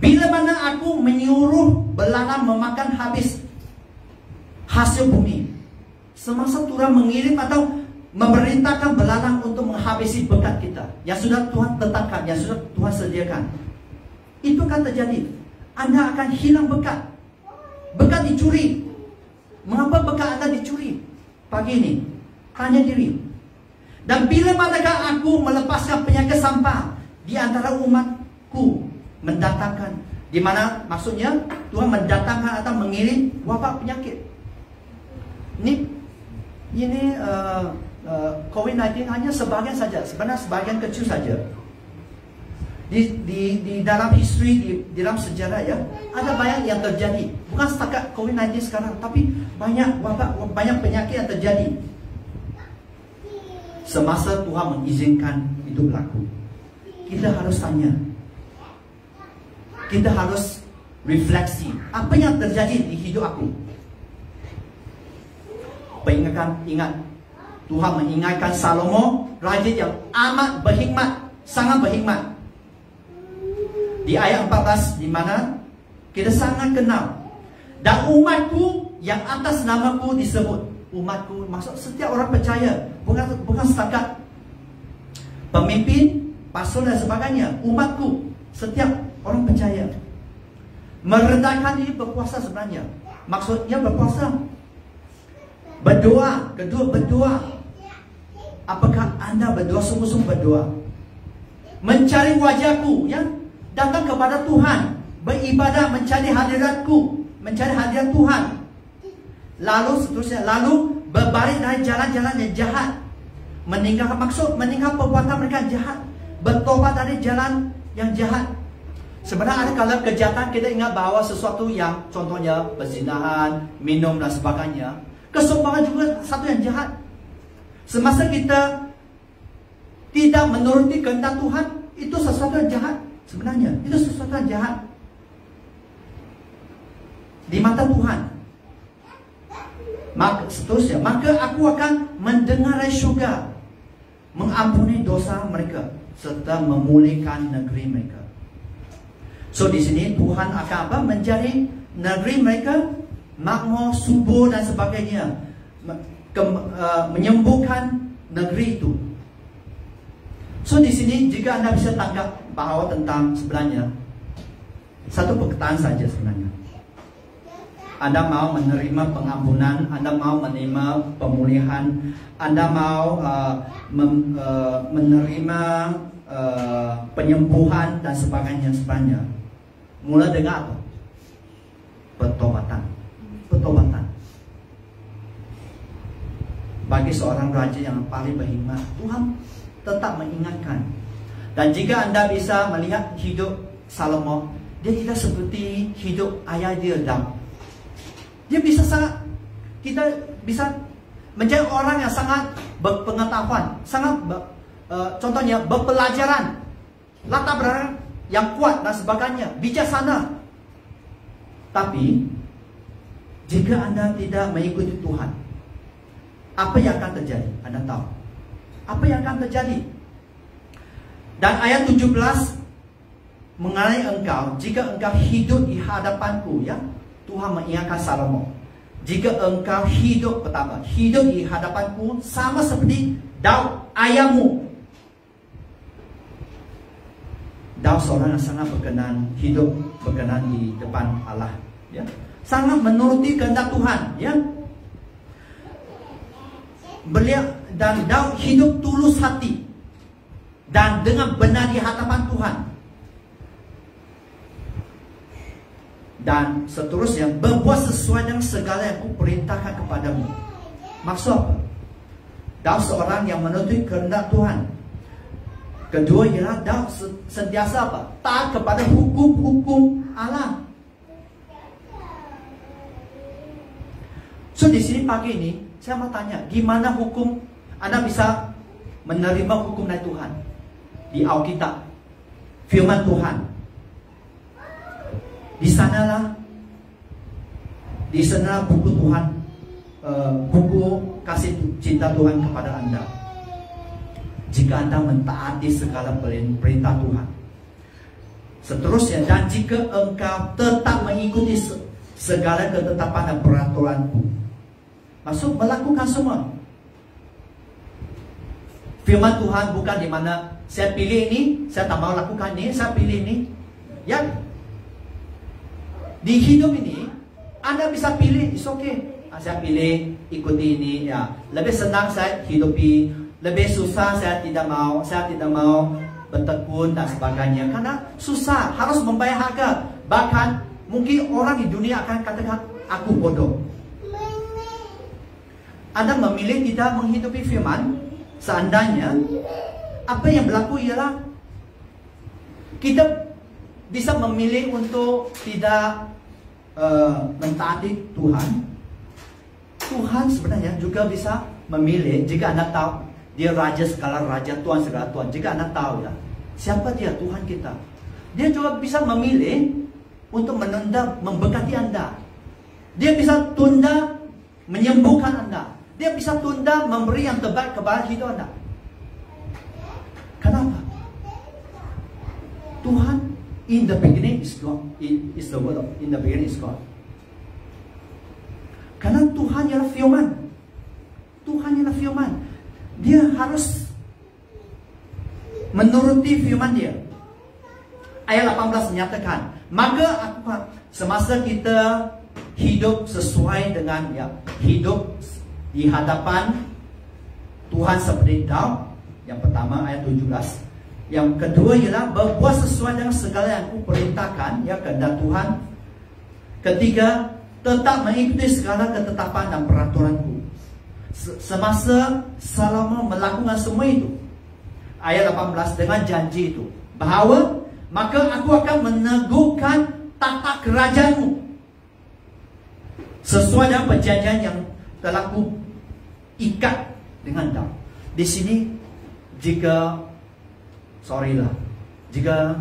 Bila mana aku menyuruh belalang memakan habis hasil bumi. Semasa Tuhan mengirim atau memerintahkan belalang untuk menghabisi berkat kita. Yang sudah Tuhan tetapkan, yang sudah Tuhan sediakan. Itu akan terjadi. Anda akan hilang berkat. Berkat dicuri. Mengapa berkat Anda dicuri? Pagi ini, Tanya diri. Dan bila manakah aku melepaskan penyakit sampah di antara umatku mendatangkan di mana maksudnya Tuhan mendatangkan atau mengirim wabak penyakit. Ini ini uh, uh, COVID-19 hanya sebagian saja, sebenarnya sebagian kecil saja. Di, di, di dalam history, di, di dalam sejarah ya, ada banyak yang terjadi. Bukan setakat COVID-19 sekarang, tapi banyak wabak, banyak penyakit yang terjadi. Semasa Tuhan mengizinkan itu berlaku. Kita harus tanya. Kita harus refleksi. Apa yang terjadi di hidup aku? Peringatkan, ingat. Tuhan mengingatkan Salomo, raja yang amat berhikmat, sangat berhikmat. Di ayat 14 di mana kita sangat kenal. Dan umatku yang atas namaku disebut. Umatku maksud setiap orang percaya, bukan bukan setakat pemimpin, pastor dan sebagainya. Umatku, setiap orang percaya. Merendahkan diri berpuasa sebenarnya. Maksudnya berpuasa Berdoa, kedua berdoa. Apakah anda berdoa sungguh-sungguh berdoa? Mencari wajahku, ya, datang kepada Tuhan, beribadah mencari hadiratku, mencari hadirat Tuhan. Lalu seterusnya, lalu berbalik dari jalan-jalan yang jahat, meninggalkan maksud, meninggalkan perbuatan mereka jahat, bertobat dari jalan yang jahat. Sebenarnya ada kalau kejahatan kita ingat bahawa sesuatu yang contohnya perzinahan, minum dan sebagainya Kesombongan juga satu yang jahat. Semasa kita tidak menuruti kehendak Tuhan, itu sesuatu yang jahat. Sebenarnya, itu sesuatu yang jahat. Di mata Tuhan. Maka seterusnya, maka aku akan mendengar syurga mengampuni dosa mereka serta memulihkan negeri mereka. So di sini Tuhan akan apa? Menjadi negeri mereka makmur, subur dan sebagainya ke, uh, menyembuhkan negeri itu. So di sini jika anda bisa tangkap bahawa tentang sebenarnya satu perkataan saja sebenarnya. Anda mau menerima pengampunan, Anda mau menerima pemulihan, Anda mau uh, mem, uh, menerima uh, penyembuhan dan sebagainya sebagainya. Mula dengan apa? Pertobatan pertobatan. Bagi seorang raja yang paling berhikmat, Tuhan tetap mengingatkan. Dan jika anda bisa melihat hidup Salomo, dia tidak seperti hidup ayah dia. Dia bisa sangat, kita bisa menjadi orang yang sangat berpengetahuan, sangat ber, uh, contohnya berpelajaran, latar belakang yang kuat dan sebagainya, bijaksana. Tapi jika anda tidak mengikuti Tuhan Apa yang akan terjadi? Anda tahu Apa yang akan terjadi? Dan ayat 17 Mengenai engkau Jika engkau hidup di hadapanku ya Tuhan mengingatkan Salomo Jika engkau hidup pertama Hidup di hadapanku Sama seperti Daud ayahmu Daud seorang yang sangat berkenan Hidup berkenan di depan Allah Ya. Sangat menuruti kehendak Tuhan ya. Beliau dan Daud hidup tulus hati dan dengan benar di hadapan Tuhan dan seterusnya berbuat sesuai dengan segala yang kuperintahkan kepadamu maksud apa? Daud seorang yang menuruti kehendak Tuhan kedua ialah Daud sentiasa apa? taat kepada hukum-hukum Allah So di sini pagi ini saya mau tanya, gimana hukum Anda bisa menerima hukum dari Tuhan di Alkitab, Firman Tuhan. Di sanalah, di sana buku Tuhan, uh, buku kasih cinta Tuhan kepada Anda. Jika Anda mentaati segala perintah Tuhan. Seterusnya, dan jika engkau tetap mengikuti segala ketetapan dan peraturanku, Maksud melakukan semua. Firman Tuhan bukan di mana saya pilih ini, saya tak mau lakukan ini, saya pilih ini. Ya. Di hidup ini, Anda bisa pilih, it's okay. Ah, saya pilih ikuti ini, ya. Lebih senang saya hidupi, lebih susah saya tidak mau, saya tidak mau bertekun dan sebagainya. Karena susah, harus membayar harga. Bahkan mungkin orang di dunia akan katakan aku bodoh. Anda memilih tidak menghidupi firman, seandainya apa yang berlaku ialah kita bisa memilih untuk tidak uh, mentaati Tuhan. Tuhan sebenarnya juga bisa memilih jika anda tahu dia raja segala raja, Tuhan segala Tuhan. Jika anda tahu ya, siapa dia Tuhan kita. Dia juga bisa memilih untuk menunda memberkati anda. Dia bisa tunda menyembuhkan anda. Dia bisa tunda memberi yang terbaik kepada hidup anda. Kenapa? Tuhan in the beginning is God. Is the word of in the beginning is God. Karena Tuhan ialah firman. Tuhan ialah firman. Dia harus menuruti firman dia. Ayat 18 menyatakan, maka aku semasa kita hidup sesuai dengan ya hidup di hadapan Tuhan seperti Daud yang pertama ayat 17 yang kedua ialah berbuat sesuai dengan segala yang aku perintahkan ya kehendak Tuhan. Ketiga tetap mengikuti segala ketetapan dan peraturanku. Semasa Salomo melakukan semua itu. Ayat 18 dengan janji itu. Bahawa maka aku akan meneguhkan tata kerajaanmu. Sesuai dengan perjanjian yang telah ku ikat dengan Daud di sini jika sorry lah. Jika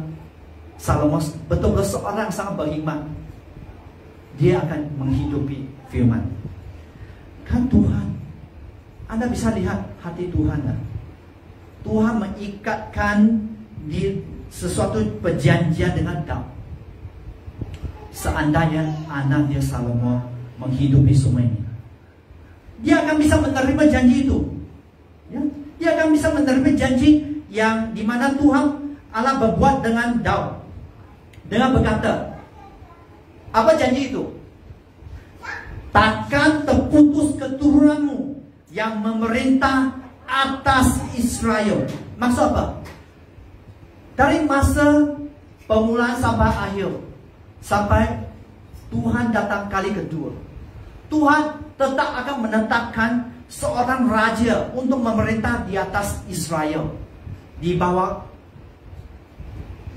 Salomo betul-betul seorang sangat beriman dia akan menghidupi firman. Kan Tuhan? Anda bisa lihat hati Tuhan kan? Tuhan mengikatkan di sesuatu perjanjian dengan Daud. Seandainya anaknya Salomo menghidupi semua ini dia akan bisa menerima janji itu. Ya? Dia akan bisa menerima janji yang di mana Tuhan Allah berbuat dengan Daud. Dengan berkata apa janji itu? Takkan terputus keturunanmu yang memerintah atas Israel. Maksud apa? Dari masa permulaan sampai akhir sampai Tuhan datang kali kedua Tuhan tetap akan menetapkan seorang raja untuk memerintah di atas Israel di bawah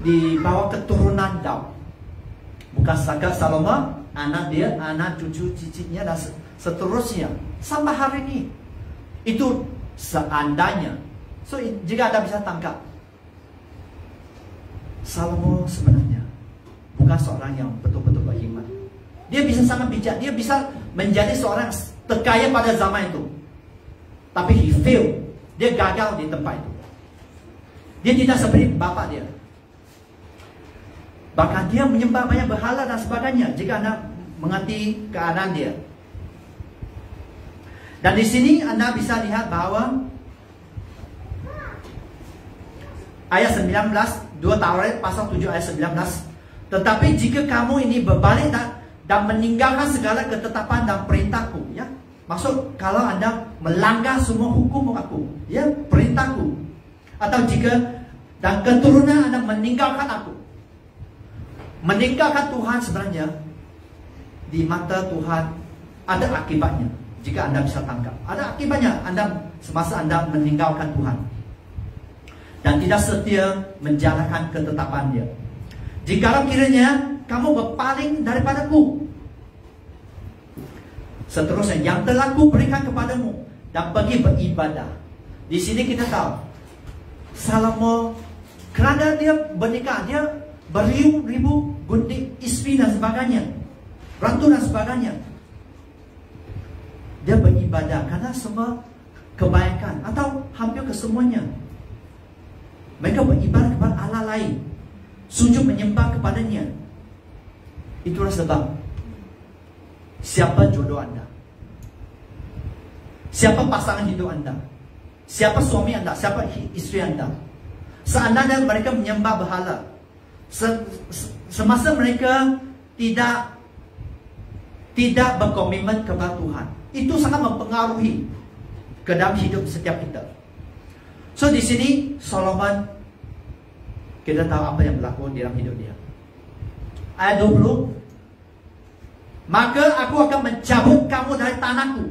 di bawah keturunan Daud. Bukan saja Salomo, anak dia, anak cucu cicitnya dan seterusnya sampai hari ini. Itu seandainya. So jika Anda bisa tangkap Salomo sebenarnya bukan seorang yang betul-betul beriman. Dia bisa sangat bijak, dia bisa menjadi seorang terkaya pada zaman itu. Tapi he fail. Dia gagal di tempat itu. Dia tidak seperti bapak dia. Bahkan dia menyembah banyak berhala dan sebagainya. Jika anda mengerti keadaan dia. Dan di sini anda bisa lihat bahawa ayat 19, 2 Taurat pasal 7 ayat 19. Tetapi jika kamu ini berbalik dan, dan meninggalkan segala ketetapan dan perintahku, ya, Maksud kalau anda melanggar semua hukum aku, ya perintahku, atau jika dan keturunan anda meninggalkan aku, meninggalkan Tuhan sebenarnya di mata Tuhan ada akibatnya. Jika anda bisa tangkap, ada akibatnya anda semasa anda meninggalkan Tuhan dan tidak setia menjalankan ketetapan Dia. Jika kiranya kamu berpaling daripadaku, Seterusnya yang telah ku berikan kepadamu dan pergi beribadah. Di sini kita tahu Salomo kerana dia bernikah dia beribu-ribu gunting istri dan sebagainya, ratu dan sebagainya. Dia beribadah karena semua kebaikan atau hampir kesemuanya. Mereka beribadah kepada Allah lain, sujud menyembah kepadanya. Itulah sebab Siapa jodoh anda? Siapa pasangan hidup anda? Siapa suami anda? Siapa istri anda? Seandainya mereka menyembah berhala Semasa mereka tidak Tidak berkomitmen kepada Tuhan Itu sangat mempengaruhi Ke dalam hidup setiap kita So di sini Solomon Kita tahu apa yang berlaku dalam hidup dia Ayat 20 Maka aku akan mencabut kamu dari tanahku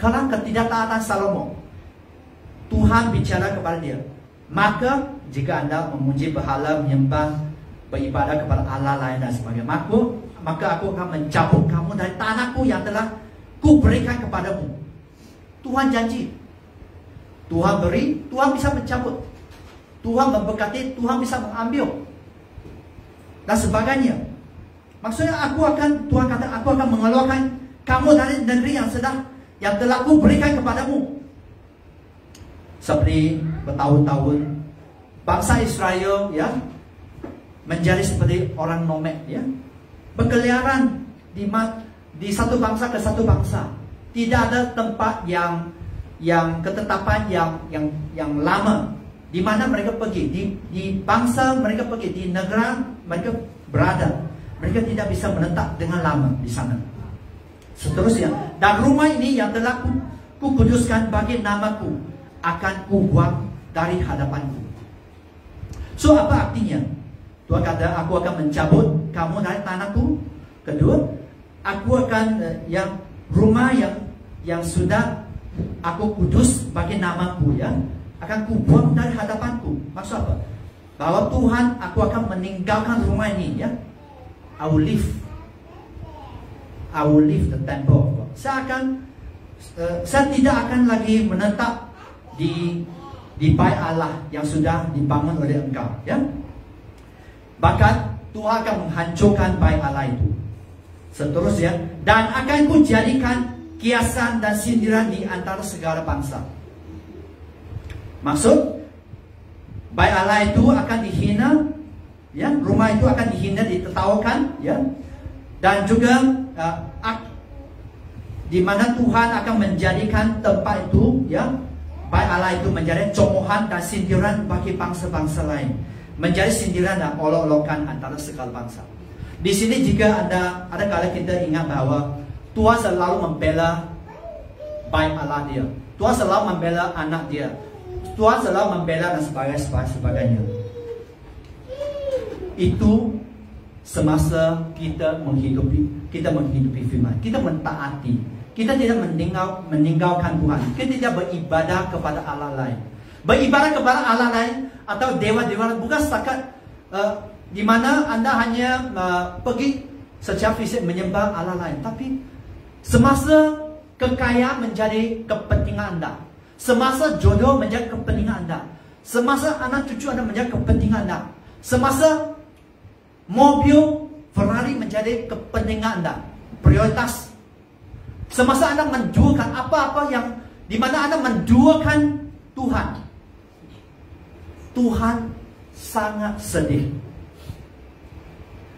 kerana ketidaktaatan Salomo, Tuhan bicara kepada dia, maka jika anda memuji berhala, menyembah, beribadah kepada Allah lain dan sebagainya, maka maka aku akan mencabut kamu dari tanahku yang telah ku berikan kepadamu. Tuhan janji. Tuhan beri, Tuhan bisa mencabut. Tuhan memberkati, Tuhan bisa mengambil. Dan sebagainya. Maksudnya aku akan, Tuhan kata, aku akan mengeluarkan kamu dari negeri yang sedang, yang telah ku berikan kepadamu. Seperti bertahun-tahun, bangsa Israel ya menjadi seperti orang nomad ya. Berkeliaran di di satu bangsa ke satu bangsa. Tidak ada tempat yang yang ketetapan yang yang yang lama di mana mereka pergi. Di di bangsa mereka pergi di negara mereka berada. Mereka tidak bisa menetap dengan lama di sana seterusnya dan rumah ini yang telah ku, ku kuduskan bagi namaku akan ku buang dari hadapanku So apa artinya? Tuhan kata aku akan mencabut kamu dari tanahku. Kedua, aku akan uh, yang rumah yang yang sudah aku kudus bagi namaku ya akan kubuang dari hadapanku. Maksud apa? Bahwa Tuhan aku akan meninggalkan rumah ini ya. I will leave. I will leave the temple. Saya akan uh, saya tidak akan lagi menetap di di bait Allah yang sudah dibangun oleh engkau ya. Bahkan Tuhan akan menghancurkan bait Allah itu. Seterusnya dan akan ku jadikan kiasan dan sindiran di antara segala bangsa. Maksud bait Allah itu akan dihina ya. Rumah itu akan dihina ditertawakan ya. Dan juga uh, di mana Tuhan akan menjadikan tempat itu ya Baik Allah itu menjadi comohan dan sindiran bagi bangsa-bangsa lain. Menjadi sindiran dan olok-olokan antara segala bangsa. Di sini jika ada ada kala kita ingat bahawa Tuhan selalu membela baik Allah dia. Tuhan selalu membela anak dia. Tuhan selalu membela dan sebagainya, sebagainya. Itu semasa kita menghidupi kita menghidupi firman. Kita mentaati kita tidak meninggal, meninggalkan Tuhan. Kita tidak beribadah kepada Allah lain. Beribadah kepada Allah lain atau dewa-dewa bukan setakat uh, di mana anda hanya uh, pergi secara fisik menyembah Allah lain. Tapi semasa kekayaan menjadi kepentingan anda. Semasa jodoh menjadi kepentingan anda. Semasa anak cucu anda menjadi kepentingan anda. Semasa mobil Ferrari menjadi kepentingan anda. Prioritas Semasa anda menjualkan apa-apa yang di mana anda menjualkan Tuhan. Tuhan sangat sedih.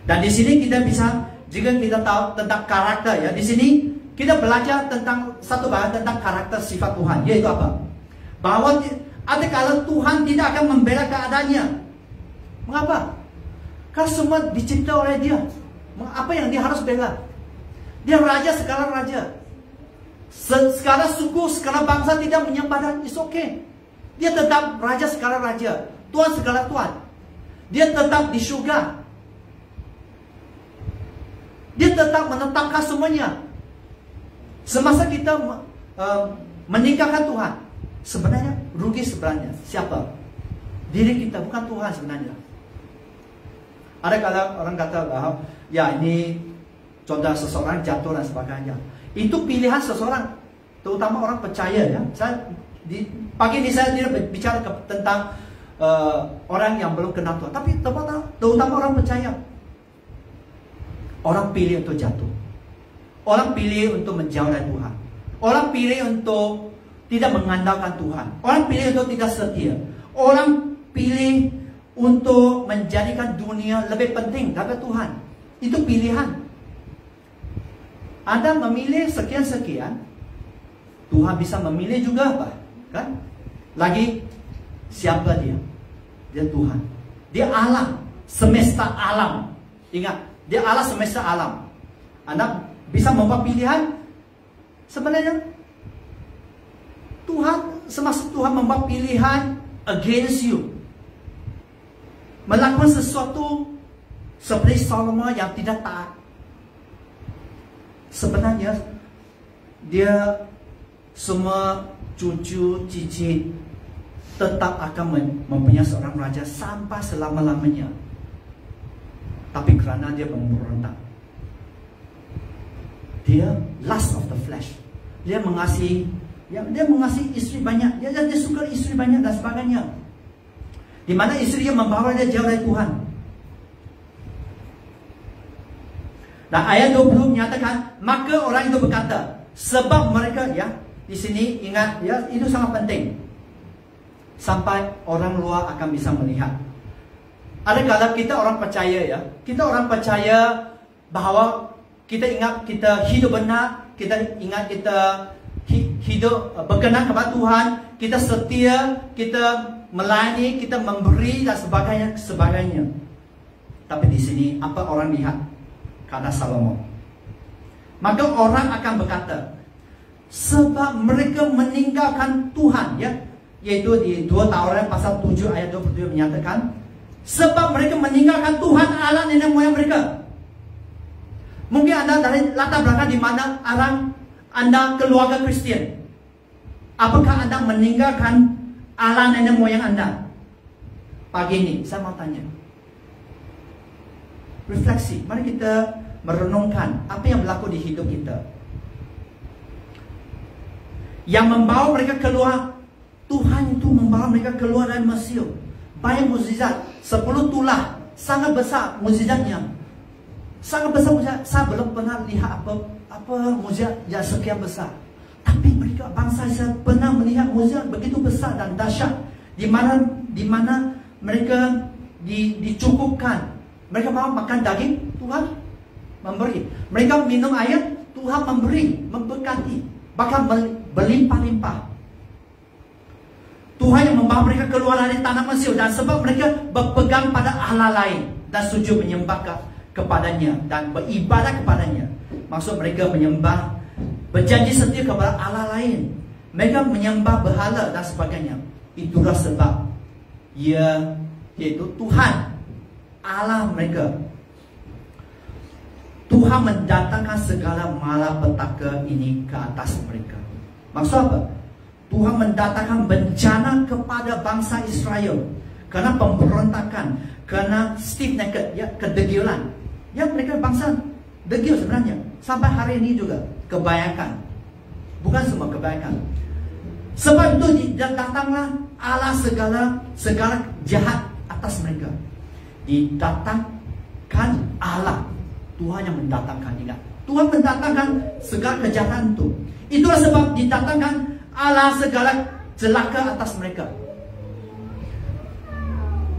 Dan di sini kita bisa jika kita tahu tentang karakter ya, di sini kita belajar tentang satu bahan tentang karakter sifat Tuhan, yaitu apa? Bahwa ada kala Tuhan tidak akan membela keadaannya. Mengapa? Karena semua dicipta oleh Dia. Apa yang dia harus bela? Dia raja segala raja. Sekarang suku, sekarang bangsa tidak menyembah dan it's okay. Dia tetap raja sekarang raja. Tuhan segala Tuhan. Dia tetap di syurga. Dia tetap menetapkan semuanya. Semasa kita uh, meninggalkan Tuhan, sebenarnya rugi sebenarnya. Siapa? Diri kita, bukan Tuhan sebenarnya. Ada kala orang kata bahwa ya ini contoh seseorang jatuh dan sebagainya. Itu pilihan seseorang, terutama orang percaya ya. Saya di pagi ini saya tidak bicara ke, tentang uh, orang yang belum kenal Tuhan, tapi terutama, terutama orang percaya. Orang pilih untuk jatuh. Orang pilih untuk menjauh dari Tuhan. Orang pilih untuk tidak mengandalkan Tuhan. Orang pilih untuk tidak setia. Orang pilih untuk menjadikan dunia lebih penting daripada Tuhan. Itu pilihan. Anda memilih sekian-sekian, Tuhan bisa memilih juga apa? Kan? Lagi siapa dia? Dia Tuhan. Dia alam, semesta alam. Ingat, dia Allah semesta alam. Anda bisa membuat pilihan sebenarnya Tuhan semasa Tuhan membuat pilihan against you. Melakukan sesuatu seperti Solomon yang tidak taat sebenarnya dia semua cucu cicit tetap akan mempunyai seorang raja sampai selama-lamanya. Tapi kerana dia pemberontak, dia lust of the flesh. Dia mengasihi dia mengasihi isteri banyak. Dia, dia suka isteri banyak dan sebagainya. Di mana isteri yang membawa dia jauh dari Tuhan. Dan ayat 20 menyatakan, maka orang itu berkata, sebab mereka ya, di sini ingat ya, itu sangat penting. Sampai orang luar akan bisa melihat. Ada kala kita orang percaya ya, kita orang percaya bahawa kita ingat kita hidup benar, kita ingat kita hidup berkenan kepada Tuhan, kita setia, kita melayani, kita memberi dan sebagainya, sebagainya. Tapi di sini apa orang lihat? Kata Salomo. Maka orang akan berkata, sebab mereka meninggalkan Tuhan, ya, yaitu di 2 Taurat pasal 7 ayat 27 menyatakan, sebab mereka meninggalkan Tuhan Allah nenek moyang mereka. Mungkin anda dari latar belakang di mana orang anda keluarga Kristian, apakah Anda meninggalkan Allah nenek moyang Anda? Pagi ini saya mau tanya. Refleksi, mari kita merenungkan apa yang berlaku di hidup kita. Yang membawa mereka keluar, Tuhan itu membawa mereka keluar dari Mesir. Banyak mukjizat, 10 tulah, sangat besar mukjizatnya. Sangat besar mukjizat, saya belum pernah lihat apa apa mujizat yang sekian besar. Mereka bangsa Israel pernah melihat mujizat begitu besar dan dahsyat di mana di mana mereka di, dicukupkan. Mereka mau makan daging, Tuhan memberi. Mereka minum air, Tuhan memberi, memberkati, bahkan berlimpah-limpah. Tuhan yang membawa mereka keluar dari tanah Mesir dan sebab mereka berpegang pada Allah lain dan sujud menyembah kepadanya dan beribadah kepadanya. Maksud mereka menyembah Berjanji setia kepada Allah lain. Mereka menyembah berhala dan sebagainya. Itulah sebab Ia Iaitu Tuhan. Allah mereka. Tuhan mendatangkan segala malapetaka ini ke atas mereka. Maksud apa? Tuhan mendatangkan bencana kepada bangsa Israel. Kerana pemberontakan Kerana stiff necked ya, Kedegilan. Ya mereka bangsa Degil sebenarnya. Sampai hari ini juga Kebanyakan Bukan semua kebanyakan Sebab itu datanglah Allah segala Segala jahat atas mereka. Didatangkan Allah Tuhan yang mendatangkan ingat Tuhan mendatangkan segala kejahatan itu. Itulah sebab didatangkan Allah segala celaka atas mereka.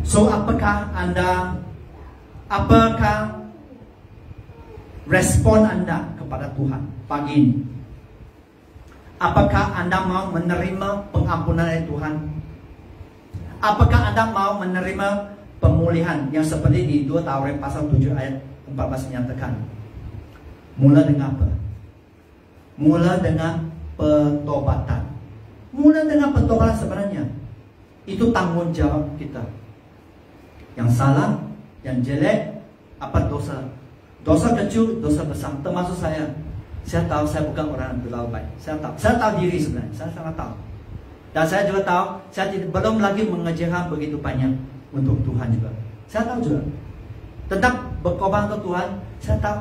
So apakah anda Apakah respon anda kepada Tuhan pagi ini? Apakah anda mau menerima pengampunan dari Tuhan? Apakah anda mau menerima pemulihan yang seperti di 2 Taurat pasal 7 ayat 14 menyatakan? Mula dengan apa? Mula dengan pertobatan. Mula dengan pertobatan sebenarnya. Itu tanggung jawab kita. Yang salah, yang jelek, apa dosa Dosa kecil, dosa besar. Termasuk saya. Saya tahu saya bukan orang yang terlalu baik. Saya tahu, saya tahu diri sebenarnya. Saya sangat tahu. Dan saya juga tahu Saya tidak, belum lagi mengerjakan begitu banyak Untuk Tuhan juga. Saya tahu juga. Tentang berkorban untuk Tuhan Saya tahu.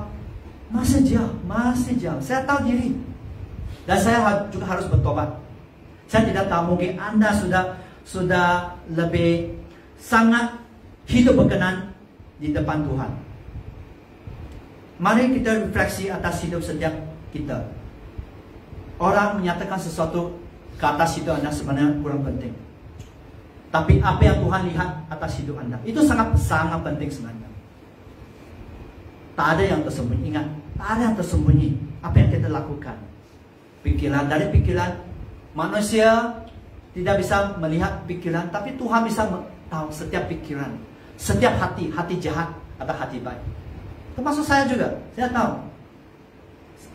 Masih jauh, masih jauh. Saya tahu diri. Dan saya juga harus bertobat. Saya tidak tahu mungkin anda sudah Sudah lebih Sangat hidup berkenan Di depan Tuhan Mari kita refleksi atas hidup setiap kita. Orang menyatakan sesuatu ke atas hidup anda sebenarnya kurang penting. Tapi apa yang Tuhan lihat atas hidup anda itu sangat sangat penting sebenarnya. Tak ada yang tersembunyi. Ingat, tak ada yang tersembunyi. Apa yang kita lakukan? Pikiran dari pikiran manusia tidak bisa melihat pikiran, tapi Tuhan bisa tahu setiap pikiran, setiap hati, hati jahat atau hati baik. Termasuk saya juga, saya tahu.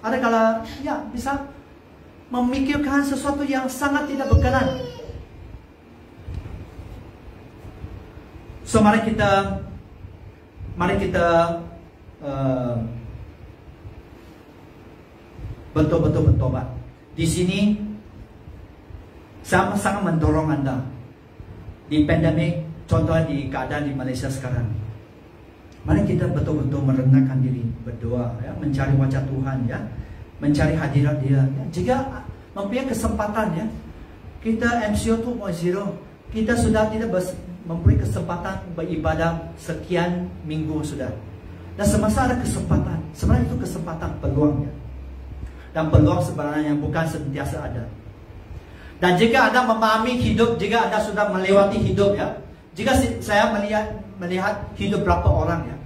Ada kala ya bisa memikirkan sesuatu yang sangat tidak berkenan. So mari kita mari kita uh, betul-betul bertobat. Di sini Sama sangat mendorong anda di pandemik, contohnya di keadaan di Malaysia sekarang. Mari kita betul-betul merendahkan diri, berdoa, ya, mencari wajah Tuhan, ya, mencari hadirat Dia. Ya. Jika mempunyai kesempatan, ya, kita MCO 2.0, kita sudah tidak mempunyai kesempatan beribadah sekian minggu sudah. Dan semasa ada kesempatan, sebenarnya itu kesempatan peluangnya. Dan peluang sebenarnya yang bukan sentiasa ada. Dan jika Anda memahami hidup, jika Anda sudah melewati hidup ya, jika saya melihat melihat hidup berapa orang ya,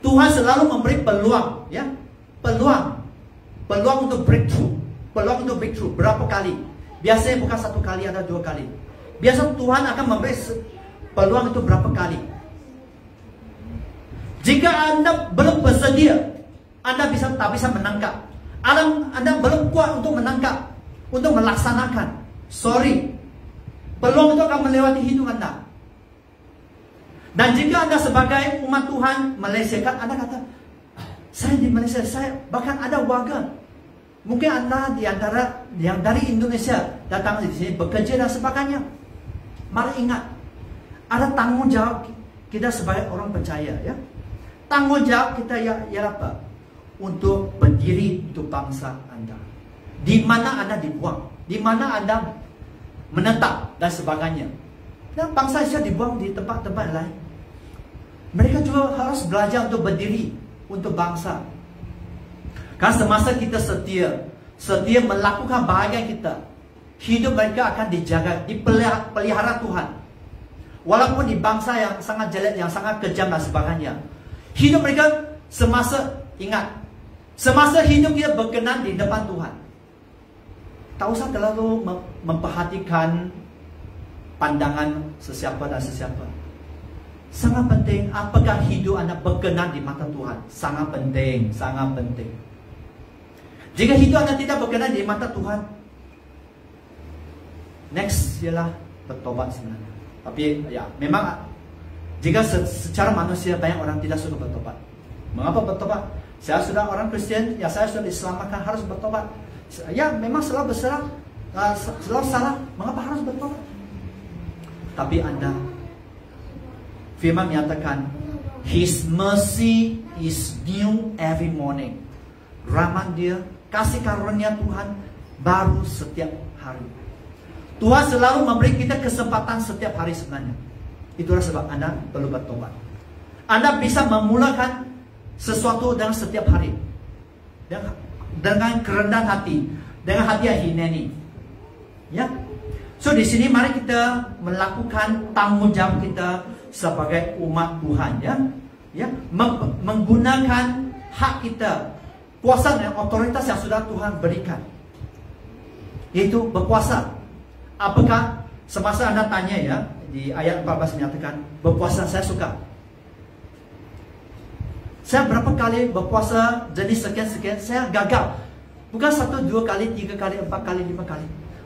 Tuhan selalu memberi peluang ya, peluang, peluang untuk breakthrough, peluang untuk breakthrough berapa kali? Biasanya bukan satu kali, ada dua kali. Biasa Tuhan akan memberi peluang itu berapa kali? Jika anda belum bersedia, anda bisa tak bisa menangkap. Anda, anda belum kuat untuk menangkap, untuk melaksanakan. Sorry, peluang itu akan melewati hidup anda. Dan jika anda sebagai umat Tuhan Malaysia, anda kata, saya di Malaysia, saya bahkan ada warga. Mungkin anda di antara yang dari Indonesia datang di sini bekerja dan sebagainya. Mari ingat, ada tanggung jawab kita sebagai orang percaya, ya tanggungjawab kita ya, ya apa? Untuk berdiri untuk bangsa anda. Di mana anda dibuang, di mana anda menetap dan sebagainya. Dan bangsa Asia dibuang di tempat-tempat lain. Mereka juga harus belajar untuk berdiri untuk bangsa. Karena semasa kita setia, setia melakukan bahagian kita, hidup mereka akan dijaga, dipelihara Tuhan. Walaupun di bangsa yang sangat jelek, yang sangat kejam dan sebagainya, Hidup mereka semasa ingat semasa hidup dia berkenan di depan Tuhan. Tak usah terlalu memperhatikan pandangan sesiapa dan sesiapa. Sangat penting apakah hidup anda berkenan di mata Tuhan. Sangat penting, sangat penting. Jika hidup anda tidak berkenan di mata Tuhan, next ialah bertobat sebenarnya. Tapi ya memang jika secara manusia banyak orang tidak suka bertobat. Mengapa bertobat? Saya sudah orang Kristen, ya saya sudah diselamatkan harus bertobat. Ya memang bersalah, uh, selalu salah. Mengapa harus bertobat? Tapi anda, firman menyatakan, His mercy is new every morning. Rahmat dia, kasih karunia Tuhan baru setiap hari. Tuhan selalu memberi kita kesempatan setiap hari sebenarnya. Itulah sebab Anda perlu bertobat. Anda bisa memulakan sesuatu dalam setiap hari. Dengan, kerendahan hati. Dengan hati yang hineni. Ya. So di sini mari kita melakukan tanggungjawab kita sebagai umat Tuhan ya. Ya, menggunakan hak kita, kuasa dan otoritas yang sudah Tuhan berikan. Yaitu berkuasa. Apakah semasa Anda tanya ya, di ayat 14 menyatakan berpuasa saya suka. Saya berapa kali berpuasa jadi sekian-sekian saya gagal. Bukan satu, dua kali, tiga kali, empat kali, lima kali.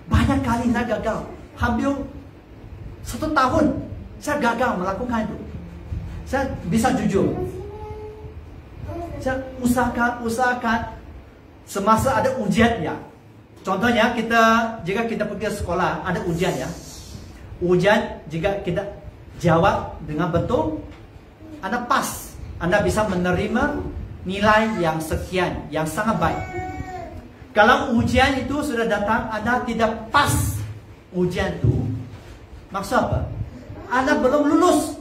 Banyak kali saya gagal. Hampir satu tahun saya gagal melakukan itu. Saya bisa jujur. Saya usahakan, usahakan semasa ada ujian ya. Contohnya kita jika kita pergi sekolah ada ujian ya ujian jika kita jawab dengan betul anda pas anda bisa menerima nilai yang sekian yang sangat baik kalau ujian itu sudah datang anda tidak pas ujian itu maksud apa? Anda belum lulus.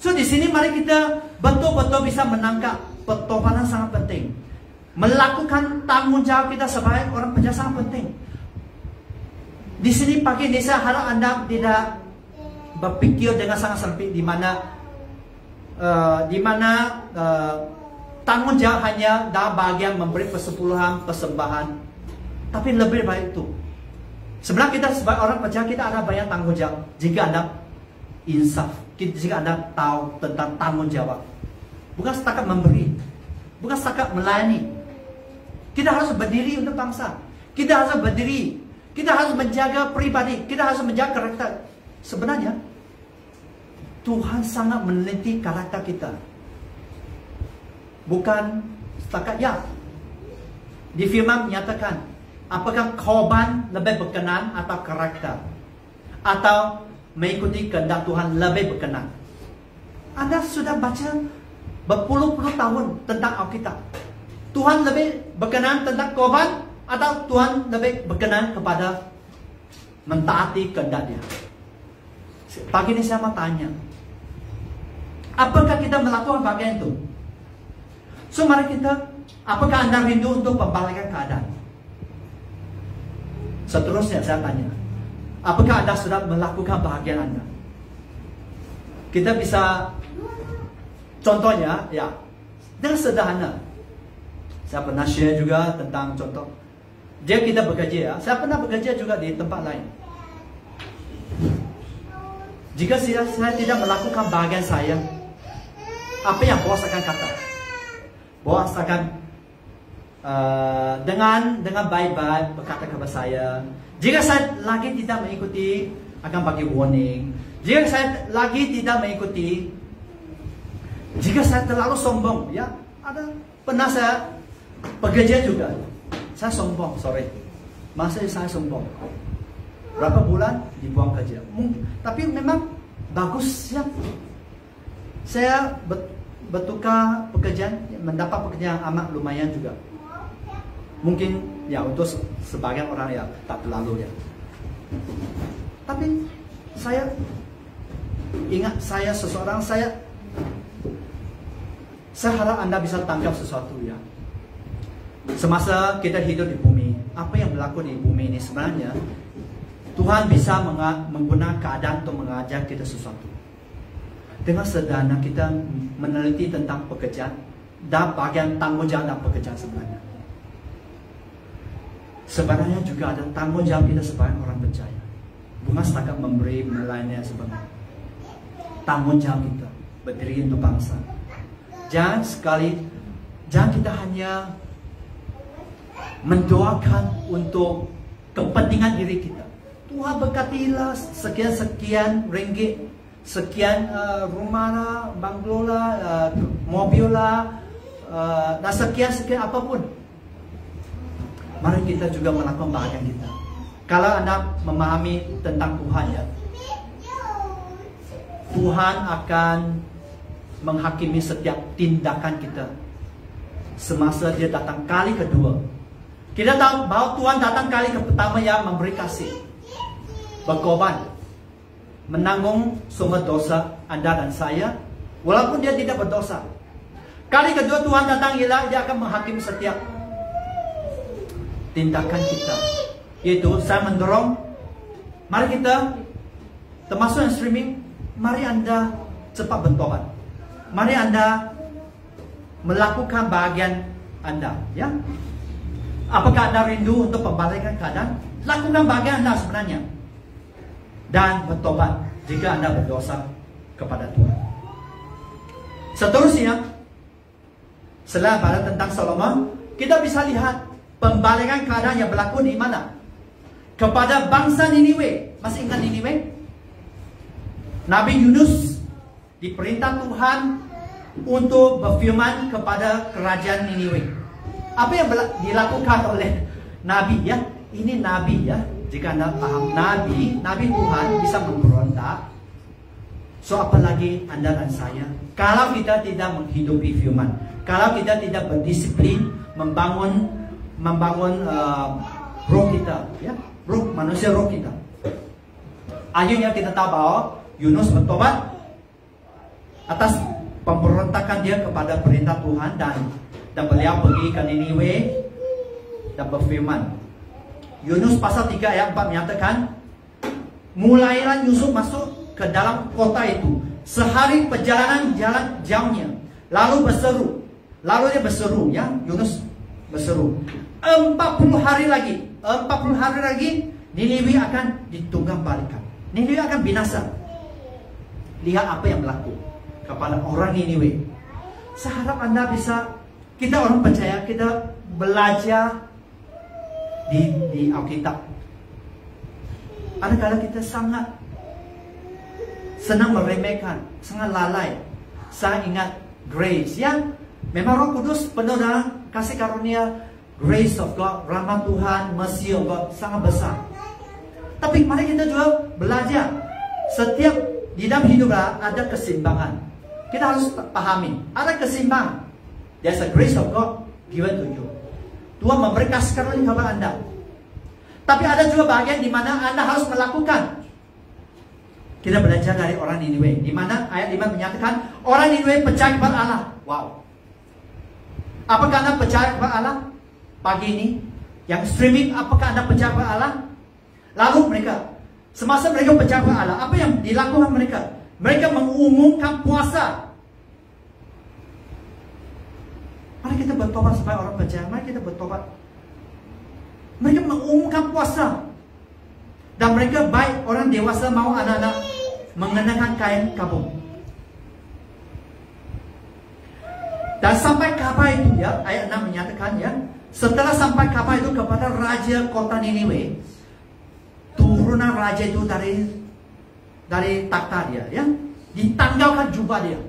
So di sini mari kita betul-betul bisa menangkap pertobatan sangat penting. Melakukan tanggung jawab kita sebagai orang percaya sangat penting. Di sini pagi ini saya harap anda tidak berpikir dengan sangat sempit di mana uh, di mana uh, tanggung jawab hanya dalam bagian memberi persepuluhan persembahan, tapi lebih baik itu. Sebenarnya kita sebagai orang percaya kita ada banyak tanggung jawab jika anda insaf, jika anda tahu tentang tanggung jawab. Bukan setakat memberi, bukan setakat melayani. Kita harus berdiri untuk bangsa. Kita harus berdiri kita harus menjaga pribadi, kita harus menjaga karakter. Sebenarnya Tuhan sangat meneliti karakter kita. Bukan setakat ya. Di firman menyatakan Apakah korban lebih berkenan atau karakter? Atau mengikuti kehendak Tuhan lebih berkenan? Anda sudah baca berpuluh-puluh tahun tentang Alkitab. Tuhan lebih berkenan tentang korban atau Tuhan lebih berkenan kepada mentaati kehendak dia? Pagi ini saya mau tanya, apakah kita melakukan bagian itu? So mari kita, apakah anda rindu untuk pembalikan keadaan? Seterusnya saya tanya, apakah anda sudah melakukan bagian anda? Kita bisa, contohnya, ya, dengan sederhana. Saya pernah share juga tentang contoh. Dia kita bekerja ya, saya pernah bekerja juga di tempat lain. Jika saya, saya tidak melakukan bagian saya, apa yang bos akan kata? Bos akan uh, dengan dengan baik-baik berkata kepada saya. Jika saya lagi tidak mengikuti, akan bagi warning. Jika saya lagi tidak mengikuti, jika saya terlalu sombong, ya ada pernah saya bekerja juga. Saya sombong, sorry. Masa saya sombong berapa bulan dibuang kerja. Tapi memang bagus ya. Saya bertukar pekerjaan, mendapat pekerjaan amat lumayan juga. Mungkin ya untuk sebagian orang ya tak terlalu ya. Tapi saya ingat saya seseorang saya saya harap anda bisa tangkap sesuatu ya. Semasa kita hidup di bumi, apa yang berlaku di bumi ini sebenarnya Tuhan bisa menggunakan keadaan untuk mengajar kita sesuatu. Dengan sederhana kita meneliti tentang pekerjaan dan bagian tanggungjawab dan pekerjaan sebenarnya. Sebenarnya juga ada tanggungjawab kita sebagai orang percaya. Bukan setakat memberi, melayani sebagainya. Tanggungjawab kita berdiri untuk bangsa. Jangan sekali, jangan kita hanya mendoakan untuk kepentingan diri kita. Tuhan berkatilah sekian-sekian ringgit, sekian uh, rumah lah, banglo lah, uh, mobil lah, uh, dan sekian-sekian apapun. Mari kita juga melakukan bahagian kita. Kalau anda memahami tentang Tuhan ya, Tuhan akan menghakimi setiap tindakan kita semasa dia datang kali kedua. Kita tahu bahwa Tuhan datang kali pertama yang memberi kasih berkorban menanggung semua dosa anda dan saya walaupun dia tidak berdosa. Kali kedua Tuhan datang ialah dia akan menghakimi setiap tindakan kita. Yaitu saya mendorong mari kita termasuk yang streaming mari anda cepat bertobat. Mari anda melakukan bagian anda ya. Apakah anda rindu untuk pembalikan keadaan? Lakukan bagian anda sebenarnya dan bertobat jika anda berdosa kepada Tuhan. Seterusnya, setelah pada tentang Solomon, kita bisa lihat pembalikan keadaan yang berlaku di mana? Kepada bangsa Niniwe. Masih ingat Niniwe? Nabi Yunus diperintah Tuhan untuk berfirman kepada kerajaan Niniwe. Apa yang dilakukan oleh Nabi ya? Ini Nabi ya, jika anda paham Nabi, Nabi Tuhan bisa memberontak. So apalagi anda dan saya, kalau kita tidak menghidupi firman, kalau kita tidak berdisiplin membangun membangun uh, roh kita, ya, roh manusia roh kita. Akhirnya kita tahu bahwa Yunus bertobat atas pemberontakan dia kepada perintah Tuhan dan dan beliau pergi ke Niniwe dan berfirman Yunus pasal 3 ayat 4 menyatakan Mulailah Yusuf masuk ke dalam kota itu. Sehari perjalanan jalan jauhnya. Lalu berseru. Lalu dia berseru ya Yunus berseru. 40 hari lagi 40 hari lagi Niniwi akan ditunggang balikan Niniwi akan binasa. Lihat apa yang berlaku Kepada orang Niniwi. Saya harap anda bisa Kita orang percaya Kita belajar di di Alkitab. Ada kita sangat senang meremehkan, sangat lalai. Saya ingat grace yang memang Roh Kudus penuh dengan kasih karunia grace of God, rahmat Tuhan, mercy of God sangat besar. Tapi mari kita juga belajar setiap di dalam hidup ada keseimbangan. Kita harus pahami ada keseimbangan. There's a grace of God given to you. Tuhan memberikan sekali kepada anda. Tapi ada juga bagian di mana anda harus melakukan. Kita belajar dari orang Niniwe, di mana ayat 5 menyatakan orang Niniwe percaya kepada Allah. Wow. Apakah anda percaya kepada Allah pagi ini? Yang streaming, apakah anda percaya kepada Allah? Lalu mereka, semasa mereka percaya kepada Allah, apa yang dilakukan mereka? Mereka mengumumkan puasa. Mari kita bertobat supaya orang percaya. Mari kita bertobat. Mereka mengumumkan puasa. Dan mereka baik orang dewasa mau anak-anak mengenakan kain kabung. Dan sampai kapal itu ya, ayat 6 menyatakan ya, setelah sampai kapal itu kepada raja kota Niniwe, turunan raja itu dari dari takhta dia ya, ditanggalkan jubah dia.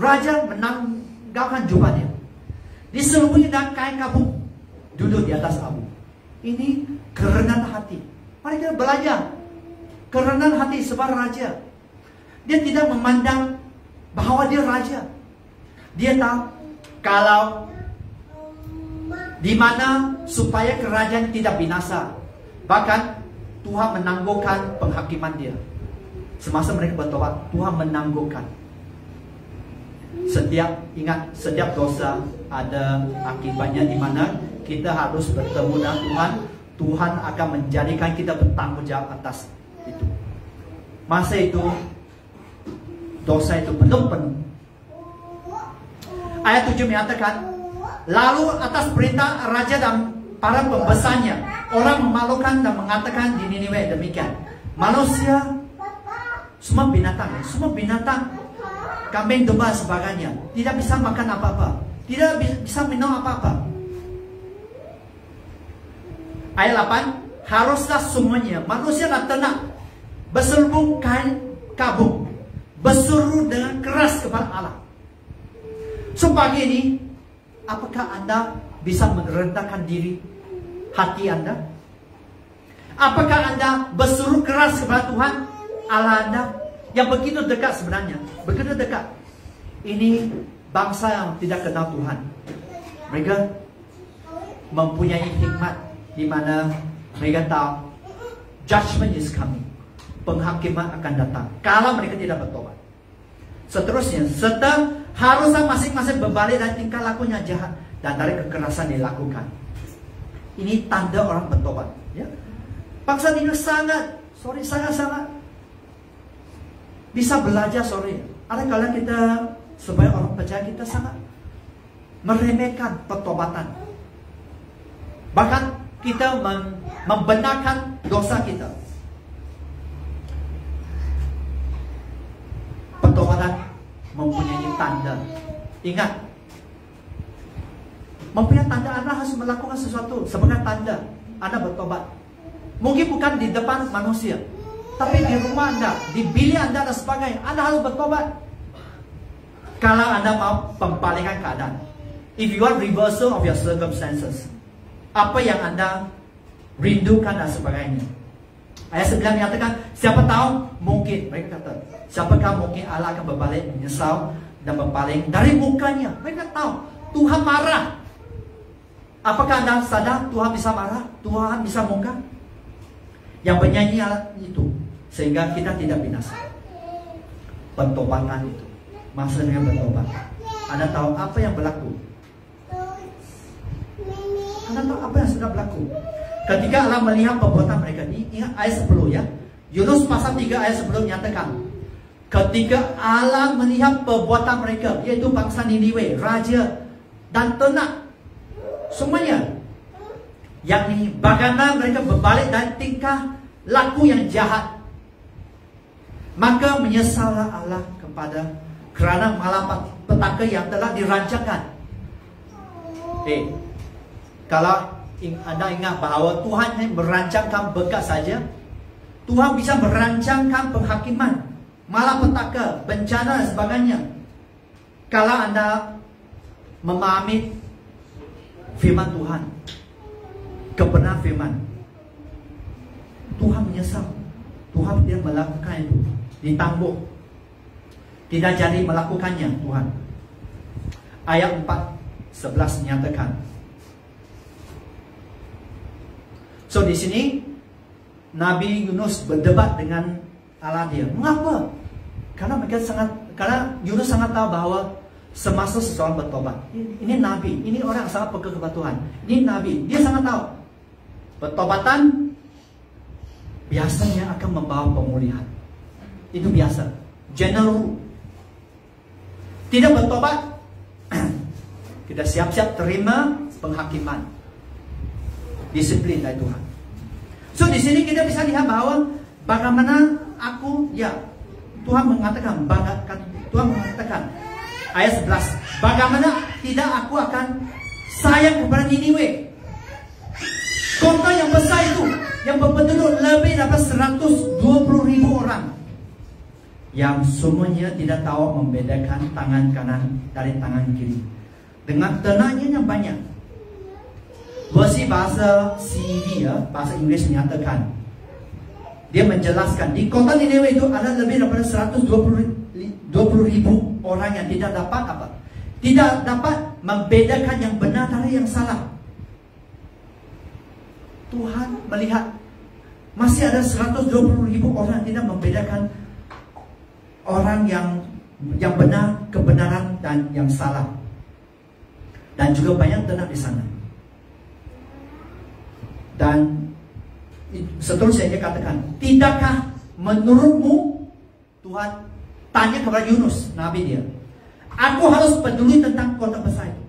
Raja menanggalkan jubah dia. Diselimuti dengan kain kabung duduk di atas abu. Ini kerendahan hati. Mari kita belajar kerendahan hati sebagai raja. Dia tidak memandang bahawa dia raja. Dia tahu kalau di mana supaya kerajaan tidak binasa. Bahkan Tuhan menangguhkan penghakiman dia. Semasa mereka bertobat, Tuhan menangguhkan. Setiap ingat setiap dosa ada akibatnya di mana kita harus bertemu dengan Tuhan. Tuhan akan menjadikan kita bertanggung jawab atas itu. Masa itu dosa itu belum penuh. Ayat 7 menyatakan Lalu atas perintah raja dan para pembesarnya Orang memalukan dan mengatakan di Niniwe demikian Manusia Semua binatang Semua binatang Kambing domba sebagainya. Tidak bisa makan apa-apa. Tidak bisa minum apa-apa. Ayat 8 Haruslah semuanya Manusia dan ternak Berselubung kain kabung Bersuruh dengan keras kepada Allah. So pagi ini Apakah anda bisa merendahkan diri Hati anda? Apakah anda bersuruh keras kepada Tuhan? Allah anda Yang begitu dekat sebenarnya Begitu dekat Ini bangsa yang tidak kenal Tuhan Mereka Mempunyai hikmat di mana mereka tahu judgment is coming. Penghakiman akan datang kalau mereka tidak bertobat. Seterusnya, serta haruslah masing-masing berbalik dan tingkah lakunya jahat dan dari kekerasan dilakukan. Ini tanda orang bertobat. Ya. Bangsa ini sangat, sorry sangat-sangat bisa belajar sorry. Ada kala kita supaya orang percaya kita sangat meremehkan pertobatan. Bahkan kita membenarkan dosa kita. Pertobatan mempunyai tanda. Ingat, mempunyai tanda Anda harus melakukan sesuatu sebagai tanda Anda bertobat. Mungkin bukan di depan manusia, tapi di rumah Anda, di bilik Anda dan sebagainya, Anda harus bertobat. Kalau Anda mau pembalikan keadaan, if you want reversal of your circumstances, apa yang anda rindukan dan sebagainya. Ayat 9 menyatakan, siapa tahu mungkin, mereka kata, siapakah mungkin Allah akan berbalik menyesal dan berpaling dari mukanya. Mereka tahu, Tuhan marah. Apakah anda sadar Tuhan bisa marah? Tuhan bisa muka? Yang bernyanyi itu, sehingga kita tidak binasa. Pentobatan itu, maksudnya bertobat. Anda tahu apa yang berlaku? Anda tahu apa yang sudah berlaku? Ketika Allah melihat perbuatan mereka ini, ingat ayat 10 ya. Yunus pasal 3 ayat 10 menyatakan, ketika Allah melihat perbuatan mereka, yaitu bangsa Niniwe, raja dan ternak, semuanya, yakni bagaimana mereka berbalik dan tingkah laku yang jahat, maka menyesallah Allah kepada kerana malam petaka yang telah dirancangkan. Eh, kalau anda ingat bahawa Tuhan hanya merancangkan berkat saja, Tuhan bisa merancangkan penghakiman, malapetaka, bencana dan sebagainya. Kalau anda memahami firman Tuhan, kebenaran firman. Tuhan menyesal. Tuhan tidak melakukan itu. Ditangguh. Tidak jadi melakukannya Tuhan. Ayat 4, 11 menyatakan. So di sini Nabi Yunus berdebat dengan Allah dia. Mengapa? Karena mereka sangat karena Yunus sangat tahu bahawa semasa seseorang bertobat. Ini, ini Nabi, ini orang yang sangat peka kepada Tuhan. Ini Nabi, dia sangat tahu. Pertobatan biasanya akan membawa pemulihan. Itu biasa. General Tidak bertobat, kita siap-siap terima penghakiman. Disiplin dari Tuhan. So di sini kita bisa lihat bahawa bagaimana aku ya Tuhan mengatakan Tuhan mengatakan ayat 11 bagaimana tidak aku akan sayang kepada Niniwe kota yang besar itu yang berpenduduk lebih dapat 120 ribu orang yang semuanya tidak tahu membedakan tangan kanan dari tangan kiri dengan tenangnya yang banyak versi bahasa CV ya bahasa Inggris menyatakan dia menjelaskan di kota Nineveh itu ada lebih daripada 120 20 ribu orang yang tidak dapat apa? Tidak dapat membedakan yang benar dari yang salah. Tuhan melihat masih ada 120 ribu orang yang tidak membedakan orang yang yang benar, kebenaran dan yang salah. Dan juga banyak tenang di sana. Dan seterusnya dia katakan, tidakkah menurutmu Tuhan tanya kepada Yunus, Nabi dia. Aku harus peduli tentang kota besar itu.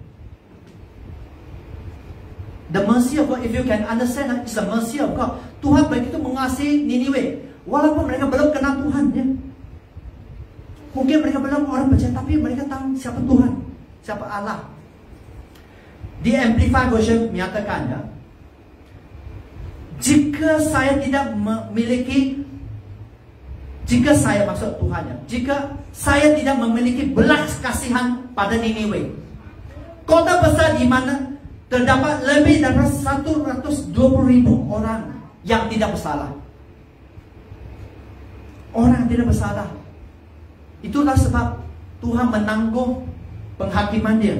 The mercy of God, if you can understand, it's the mercy of God. Tuhan begitu mengasihi Niniwe. Walaupun mereka belum kenal Tuhan. Ya. Mungkin mereka belum orang percaya, tapi mereka tahu siapa Tuhan. Siapa Allah. Di Amplified Version menyatakan, ya, jika saya tidak memiliki jika saya maksud Tuhan ya, jika saya tidak memiliki belas kasihan pada Niniwe, kota besar di mana terdapat lebih dari 120 ribu orang yang tidak bersalah. Orang tidak bersalah. Itulah sebab Tuhan menanggung penghakiman dia.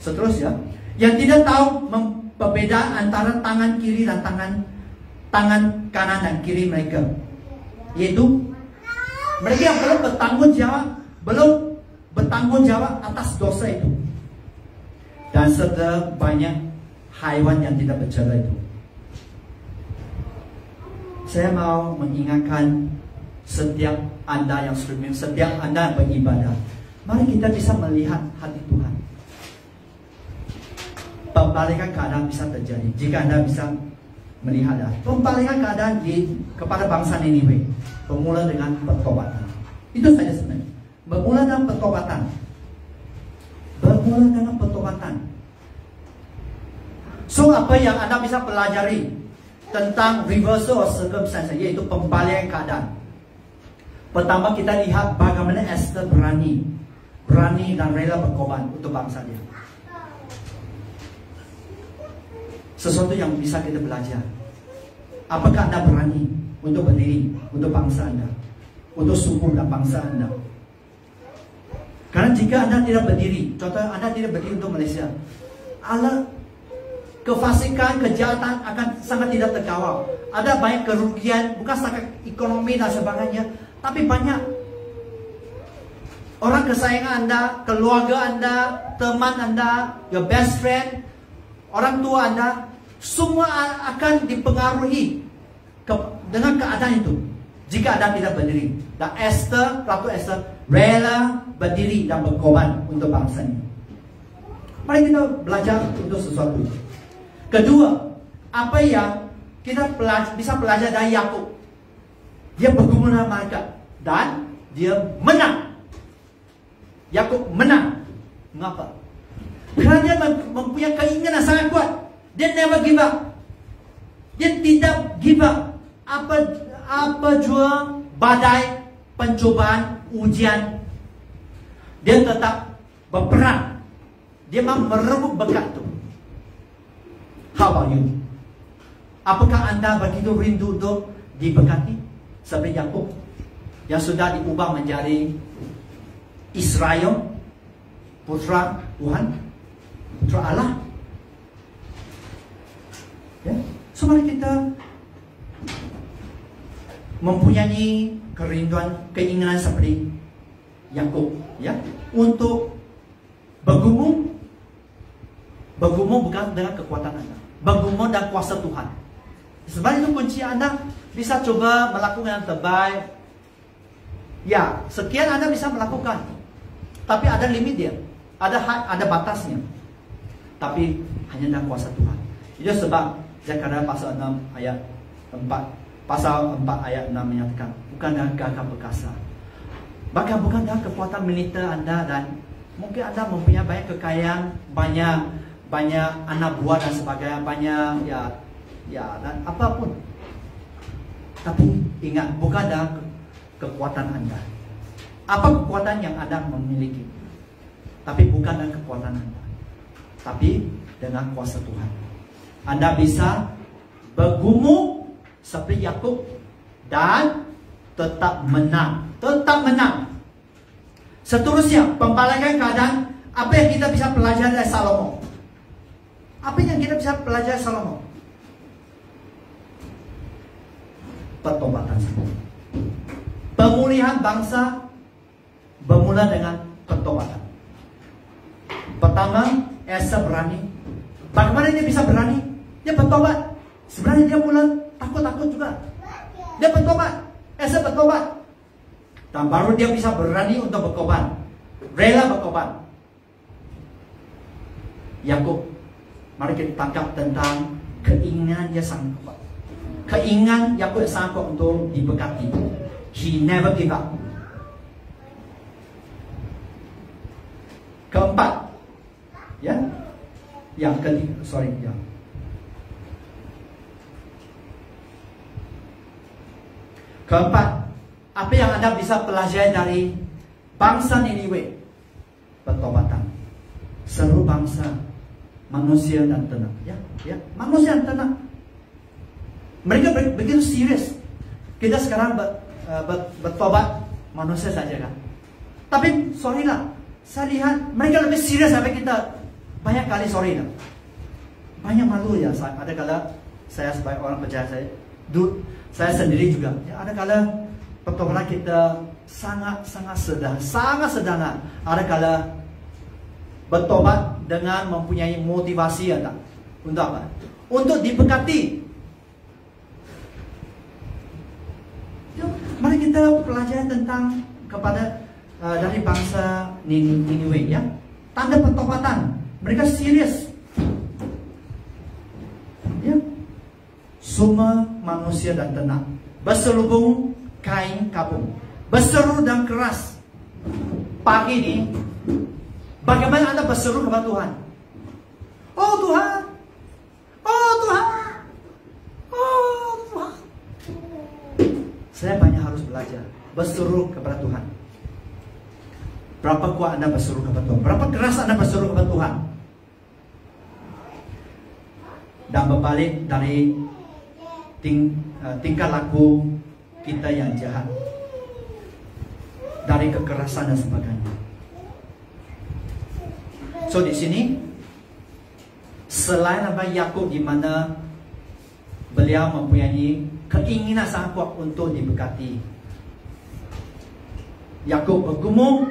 Seterusnya, yang tidak tahu perbedaan antara tangan kiri dan tangan tangan kanan dan kiri mereka. Yaitu mereka yang belum bertanggung jawab belum bertanggung jawab atas dosa itu. Dan serta banyak haiwan yang tidak bercela itu. Saya mau mengingatkan setiap anda yang streaming setiap anda yang beribadah mari kita bisa melihat hati Tuhan pembalikan keadaan bisa terjadi jika anda bisa melihat pembalikan keadaan di kepada bangsa Niniwe bermula dengan pertobatan. Itu saja sebenarnya. Bermula dengan pertobatan. Bermula dengan pertobatan. So apa yang anda bisa pelajari tentang reversal of circumstance yaitu pembalikan keadaan. Pertama kita lihat bagaimana Esther berani berani dan rela berkorban untuk bangsa dia. Sesuatu yang bisa kita belajar. Apakah anda berani untuk berdiri untuk bangsa anda, untuk suku dan bangsa anda? Karena jika anda tidak berdiri, contoh anda tidak berdiri untuk Malaysia, Allah kefasikan, kejahatan akan sangat tidak terkawal. Ada banyak kerugian, bukan sangat ekonomi dan sebagainya, tapi banyak orang kesayangan anda, keluarga anda, teman anda, your best friend, orang tua anda, semua akan dipengaruhi ke, dengan keadaan itu. Jika anda tidak berdiri, dan Esther, Ratu Esther rela berdiri dan berkorban untuk bangsa ini. Mari kita belajar untuk sesuatu. Kedua, apa yang kita belajar, bisa belajar dari Yakub? Dia bergumul dengan mereka dan dia menang. Yakub menang. Mengapa? Kerana mempunyai keinginan sangat kuat. Dia never give up. Dia tidak give up. Apa apa jua badai, pencobaan, ujian. Dia tetap berperang. Dia mau merebut berkat itu. How about you? Apakah anda begitu rindu untuk diberkati seperti Yakub yang sudah diubah menjadi Israel putra Tuhan, putra Allah? Ya, so mari kita mempunyai kerinduan, keinginan seperti Yakub, ya, untuk bergumul, bergumul bukan dengan kekuatan anda, bergumul dan kuasa Tuhan. Sebab itu kunci anda bisa coba melakukan yang terbaik. Ya, sekian anda bisa melakukan, tapi ada limit dia, ada ada batasnya. Tapi hanya dengan kuasa Tuhan. Itu sebab Zakaria pasal 6 ayat 4 Pasal 4 ayat 6 menyatakan Bukan dengan gagah perkasa? Bahkan bukan dengan kekuatan militer anda Dan mungkin anda mempunyai banyak kekayaan Banyak banyak anak buah dan sebagainya Banyak ya ya dan apapun Tapi ingat bukan dengan kekuatan anda Apa kekuatan yang anda memiliki Tapi bukan dengan kekuatan anda Tapi dengan kuasa Tuhan Anda bisa bergumul seperti Yakub dan tetap menang. Tetap menang. Seterusnya, pembalakan keadaan apa yang kita bisa pelajari dari Salomo? Apa yang kita bisa pelajari Salomo? Pertobatan Pemulihan bangsa bermula dengan pertobatan. Pertama, Esa berani. Bagaimana dia bisa berani? Dia bertobat. Sebenarnya dia mula takut-takut juga. Dia bertobat. Esa bertobat. Dan baru dia bisa berani untuk bertobat. Rela bertobat. Yakub, mari kita tangkap tentang keinginan dia sangat kuat. Keinginan Yakub sangat kuat untuk diberkati. He never give up. Keempat, ya, yang ketiga, sorry, ya. Keempat, apa yang anda bisa pelajari dari bangsa Niniwe? Pertobatan. Seluruh bangsa manusia dan tenang. Ya, ya, manusia dan tenang. Mereka begitu serius. Kita sekarang uh, ber, bertobat manusia saja kan. Tapi sorry lah, saya lihat mereka lebih serius sampai kita banyak kali sorry lah. Banyak malu ya. Ada kala saya sebagai orang percaya saya, du, saya sendiri juga. Ya, ada kala pertobatan kita sangat sangat sederhana, sangat sederhana. Ada kala bertobat dengan mempunyai motivasi ya tak? Untuk apa? Untuk diberkati. Mari kita pelajari tentang kepada uh, dari bangsa Niniwe ya. Tanda pertobatan. Mereka serius. Ya. Semua manusia dan tenang. Berselubung kain kapung. Berseru dan keras. Pagi ini Bagaimana anda berseru kepada Tuhan? Oh Tuhan, oh Tuhan, Saya banyak harus belajar berseru kepada Tuhan. Berapa kuat anda berseru kepada Tuhan? Berapa keras anda berseru kepada Tuhan? Dan berbalik dari ting, uh, tingkah laku kita yang jahat, dari kekerasan dan sebagainya. So di sini selain apa Yakub di mana beliau mempunyai keinginan kuat untuk diberkati. Yakub bergumul,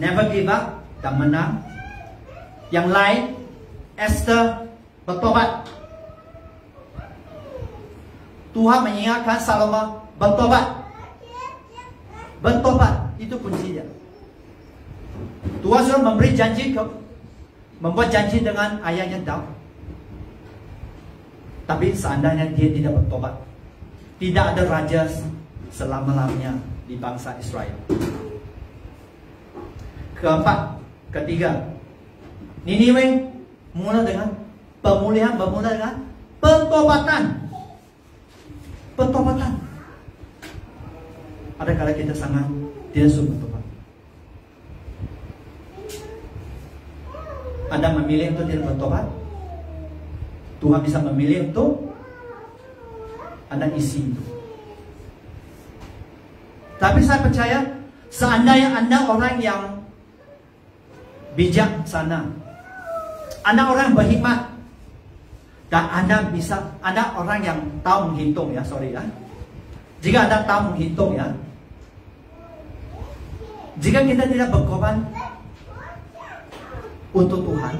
never give up dan menang. Yang lain Esther bertobat. Tuhan mengingatkan Salomo bertobat. Bertobat itu kuncinya. Tuhan sudah memberi janji ke membuat janji dengan ayahnya Daud. Tapi seandainya dia tidak bertobat, tidak ada raja selama-lamanya di bangsa Israel. Keempat, ketiga, Niniwe mula dengan pemulihan bermula dengan pertobatan. Pertobatan. Ada kala kita sangat tidak suka bertobat. Anda memilih untuk tidak bertobat? Tuhan bisa memilih untuk Anda isi itu. Tapi saya percaya seandainya Anda orang yang bijak sana, Anda orang berhikmat dan Anda bisa Anda orang yang tahu menghitung ya, sorry ya. Jika Anda tahu menghitung ya, jika kita tidak berkorban untuk Tuhan,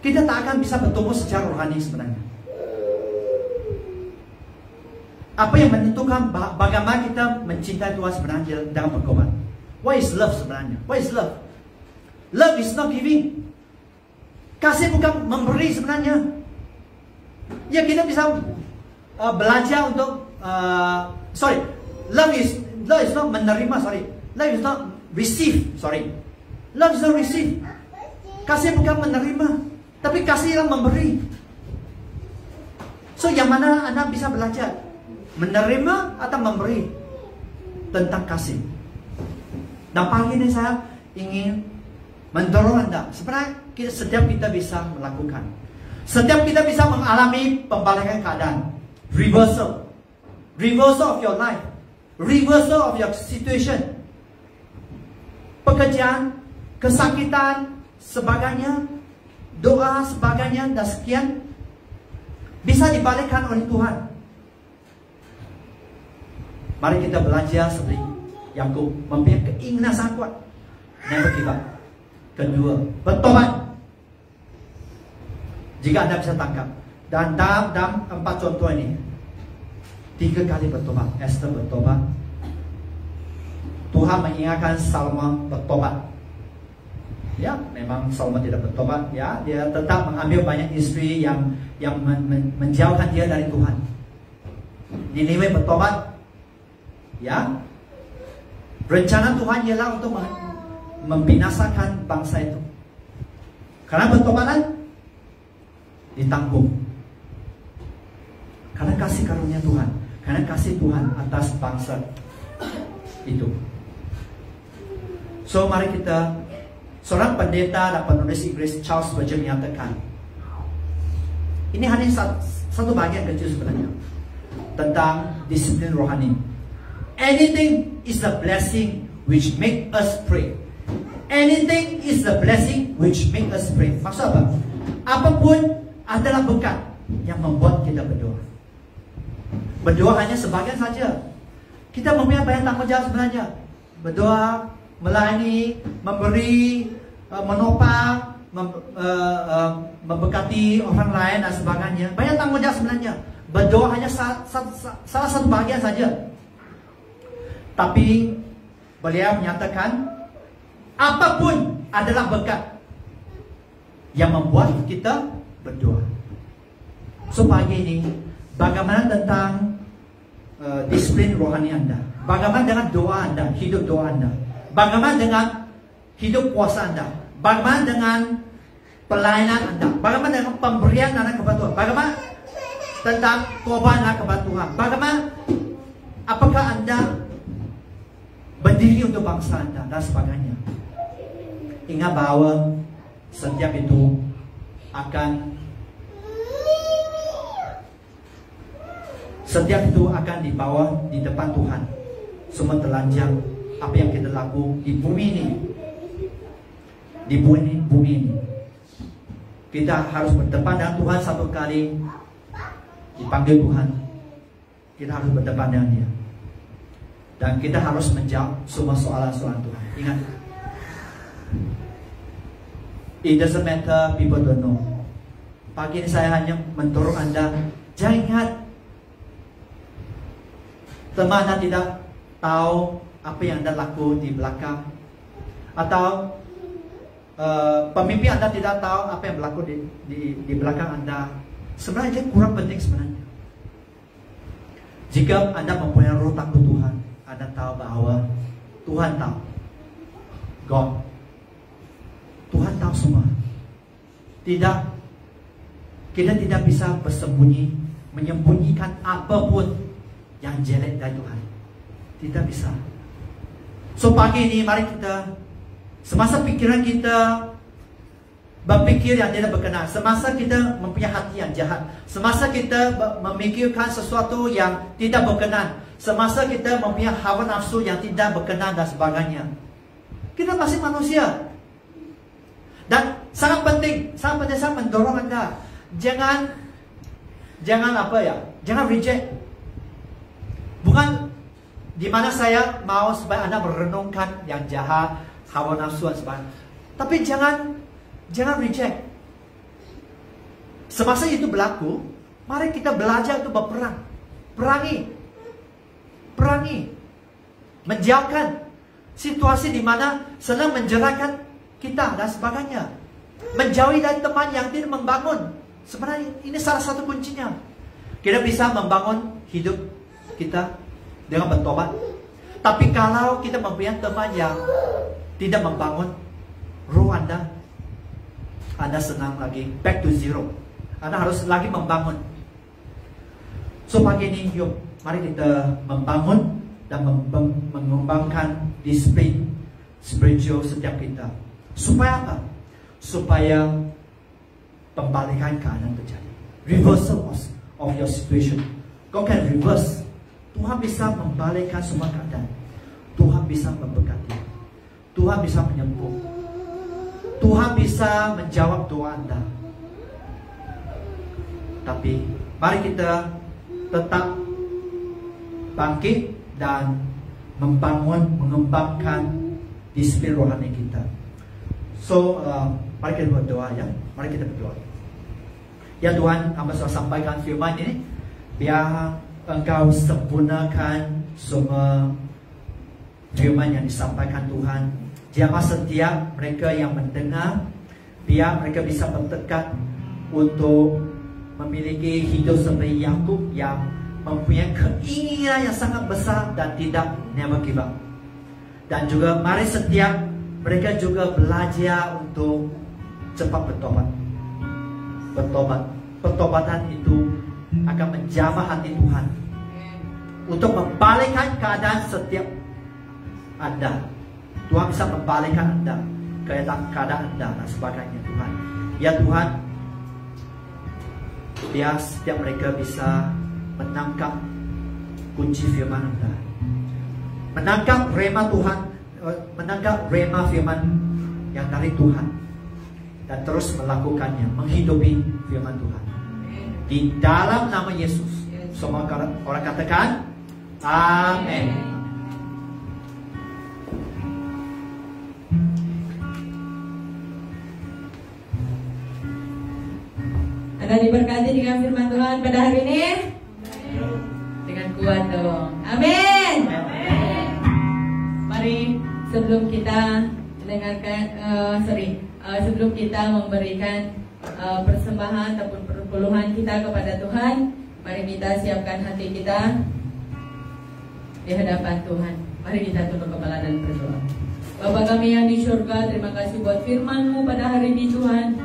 kita tak akan bisa bertumbuh secara rohani sebenarnya. Apa yang menentukan bagaimana kita mencintai Tuhan sebenarnya dalam berkorban? What is love sebenarnya? What is love? Love is not giving. Kasih bukan memberi sebenarnya. Ya kita bisa uh, belajar untuk uh, sorry, love is love is not menerima sorry, love is not receive sorry, love is not receive. Kasih bukan menerima, tapi kasih yang memberi. So yang mana anda bisa belajar? Menerima atau memberi tentang kasih. Dan pagi ini saya ingin mendorong anda. Sebenarnya setiap kita bisa melakukan. Setiap kita bisa mengalami pembalikan keadaan. Reversal. Reversal of your life. Reversal of your situation. Pekerjaan, kesakitan, sebagainya, doa, sebagainya, dan sekian bisa dibalikkan oleh Tuhan. Mari kita belajar seperti Yakub mempunyai keinginan sangat kuat. Yang ketiga, kedua, bertobat. Jika anda bisa tangkap dan dalam, dalam empat contoh ini tiga kali bertobat, Esther bertobat. Tuhan mengingatkan Salma bertobat. Ya, memang Salma tidak bertobat. Ya, dia tetap mengambil banyak istri yang yang men, men, menjauhkan dia dari Tuhan. Niniwe bertobat, Ya. Rencana Tuhan ialah untuk membinasakan bangsa itu. Karena bertobatan ditanggung. Karena kasih karunia Tuhan, karena kasih Tuhan atas bangsa itu. So mari kita seorang pendeta dan penulis Inggris Charles Spurgeon menyatakan ini hanya satu bagian kecil sebenarnya tentang disiplin rohani. Anything is a blessing which make us pray. Anything is a blessing which make us pray. Maksud apa? Apapun adalah berkat yang membuat kita berdoa. Berdoa hanya sebagian saja. Kita mempunyai banyak tanggung jawab sebenarnya. Berdoa, melayani, memberi, uh, menopang, mem, uh, uh, memberkati orang lain dan sebagainya. Banyak tanggung jawab sebenarnya. Berdoa hanya salah satu bagian saja. Tapi beliau menyatakan apapun adalah berkat yang membuat kita berdoa. So pagi ini bagaimana tentang uh, disiplin rohani anda? Bagaimana dengan doa anda, hidup doa anda? Bagaimana dengan hidup puasa anda? Bagaimana dengan pelayanan anda? Bagaimana dengan pemberian anda kepada Tuhan? Bagaimana tentang korban anda kepada Tuhan? Bagaimana apakah anda berdiri untuk bangsa anda dan sebagainya. Ingat bahwa setiap itu akan setiap itu akan dibawa di depan Tuhan. Semua telanjang apa yang kita lakukan di bumi ini. Di bumi, bumi ini. Kita harus berdepan dengan Tuhan satu kali dipanggil Tuhan. Kita harus berdepan dengan Dia. Dan kita harus menjawab semua soalan-soalan Tuhan. Ingat. It doesn't matter people don't know. Pagi ini saya hanya mendorong Anda. Jangan ingat. Teman Anda tidak tahu apa yang Anda lakukan di belakang. Atau uh, pemimpin Anda tidak tahu apa yang berlaku di, di, di belakang Anda. Sebenarnya kurang penting sebenarnya. Jika Anda mempunyai roh takut Tuhan, anda tahu bahwa Tuhan tahu. God. Tuhan tahu semua. Tidak. Kita tidak bisa bersembunyi, menyembunyikan apapun yang jelek dari Tuhan. Tidak bisa. So pagi ini mari kita semasa pikiran kita berpikir yang tidak berkenan, semasa kita mempunyai hati yang jahat, semasa kita memikirkan sesuatu yang tidak berkenan, semasa kita mempunyai hawa nafsu yang tidak berkenan dan sebagainya, kita masih manusia. Dan sangat penting, sangat penting saya mendorong anda jangan jangan apa ya, jangan reject. Bukan di mana saya mau supaya anda merenungkan yang jahat, hawa nafsu dan sebagainya. Tapi jangan Jangan reject. Semasa itu berlaku, mari kita belajar untuk berperang. Perangi. Perangi. Menjauhkan situasi di mana sedang menjerahkan kita dan sebagainya. Menjauhi dari teman yang tidak membangun. Sebenarnya ini salah satu kuncinya. Kita bisa membangun hidup kita dengan bertobat. Tapi kalau kita mempunyai teman yang tidak membangun roh Anda, anda senang lagi back to zero. Anda harus lagi membangun. So pagi ini yuk mari kita membangun dan mengembangkan disiplin spiritual setiap kita. Supaya apa? Supaya pembalikan keadaan terjadi. Reversal of your situation. Kau kan reverse. Tuhan bisa membalikkan semua keadaan. Tuhan bisa memberkati. Tuhan bisa menyembuhkan. Tuhan bisa menjawab doa Anda. Tapi mari kita tetap bangkit dan membangun, mengembangkan disiplin rohani kita. So, uh, mari kita berdoa ya. Mari kita berdoa. Ya Tuhan, hamba sudah sampaikan firman ini. Biar Engkau sempurnakan semua firman yang disampaikan Tuhan Jamaah setiap mereka yang mendengar Biar mereka bisa mendekat Untuk memiliki hidup seperti Yakub Yang mempunyai keinginan yang sangat besar Dan tidak never give up. Dan juga mari setiap mereka juga belajar untuk cepat bertobat. Bertobat. Pertobatan itu akan menjamah hati Tuhan. Untuk membalikkan keadaan setiap anda. Tuhan bisa membalikkan anda keadaan anda dan sebagainya Tuhan. Ya Tuhan, biar setiap mereka bisa menangkap kunci firman anda. Menangkap rema Tuhan, eh, menangkap rema firman yang dari Tuhan. Dan terus melakukannya, menghidupi firman Tuhan. Di dalam nama Yesus. Semua orang katakan, Amin. Anda diberkati dengan firman Tuhan pada hari ini? Dengan kuat dong. Amin. Mari sebelum kita mendengarkan, uh, sorry, uh, sebelum kita memberikan uh, persembahan ataupun perpuluhan kita kepada Tuhan, mari kita siapkan hati kita di hadapan Tuhan. Mari kita tunduk kepala dan berdoa. Bapak kami yang di surga, terima kasih buat firman-Mu pada hari ini Tuhan.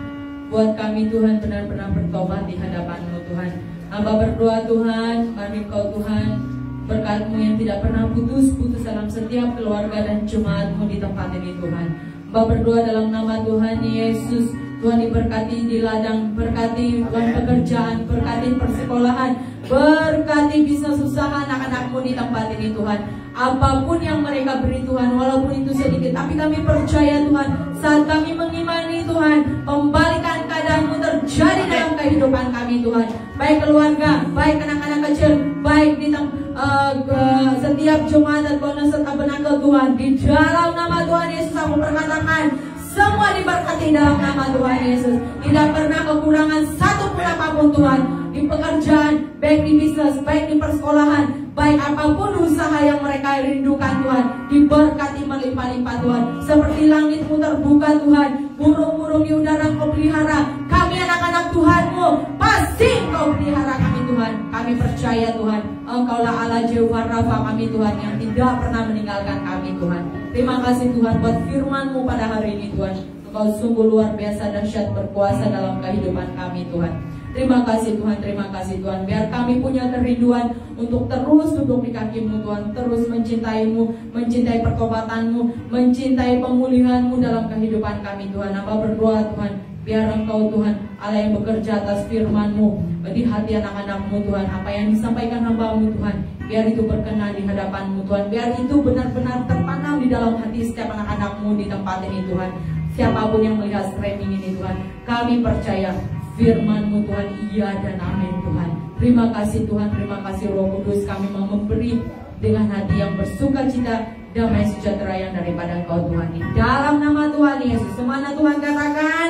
Buat kami Tuhan benar-benar bertobat di hadapan-Mu Tuhan. Hamba berdoa Tuhan, mari Kau Tuhan, berkat-Mu yang tidak pernah putus-putus dalam setiap keluarga dan jemaat-Mu di tempat ini Tuhan. Hamba berdoa dalam nama Tuhan Yesus, Tuhan diberkati di ladang, berkati Tuhan pekerjaan, berkati persekolahan, berkati bisnis usaha anak-anakmu di tempat ini Tuhan. Apa pun yang mereka beri Tuhan, walaupun itu sedikit, tapi kami percaya Tuhan, saat kami mengimani Tuhan, membalikan keadaanmu terjadi dalam kehidupan kami Tuhan. Baik keluarga, baik anak-anak kecil, baik di uh, setiap Jumat dan bonus serta benaga Tuhan. Di dalam nama Tuhan Yesus aku perkatakan, semua diberkati dalam nama Tuhan Yesus. Tidak pernah kekurangan satu pun apa pun Tuhan. Di pekerjaan, baik di bisnis, baik di persekolahan, Baik apa pun usaha yang mereka rindukan Tuhan. Diberkati melimpah-limpah Tuhan. Seperti langitmu terbuka Tuhan. Burung-burung di udara kau pelihara. Kami anak-anak Tuhanmu. Pasti kau pelihara kami Tuhan. Kami percaya Tuhan. Engkaulah Allah Jehovah Rafa kami Tuhan Yang tidak pernah meninggalkan kami Tuhan Terima kasih Tuhan buat firmanmu pada hari ini Tuhan Engkau sungguh luar biasa dahsyat berkuasa dalam kehidupan kami Tuhan Terima kasih Tuhan, terima kasih Tuhan. Biar kami punya kerinduan untuk terus duduk di kakimu Tuhan. Terus mencintaimu, mencintai pertobatanmu, mencintai pemulihanmu dalam kehidupan kami Tuhan. Apa berdoa Tuhan, Biar Engkau Tuhan Allah yang bekerja atas firman-Mu di hati anak-anakmu Tuhan. Apa yang disampaikan hamba-Mu Tuhan. Biar itu berkenan di hadapan-Mu Tuhan. Biar itu benar-benar tertanam di dalam hati setiap anak-anakmu di tempat ini Tuhan. Siapa pun yang melihat streaming ini Tuhan. Kami percaya firman-Mu Tuhan iya dan amin Tuhan. Terima kasih Tuhan, terima kasih Roh Kudus kami mau memberi dengan hati yang bersuka cita damai sejahtera yang daripada Engkau Tuhan di dalam nama Tuhan Yesus. Semana Tuhan katakan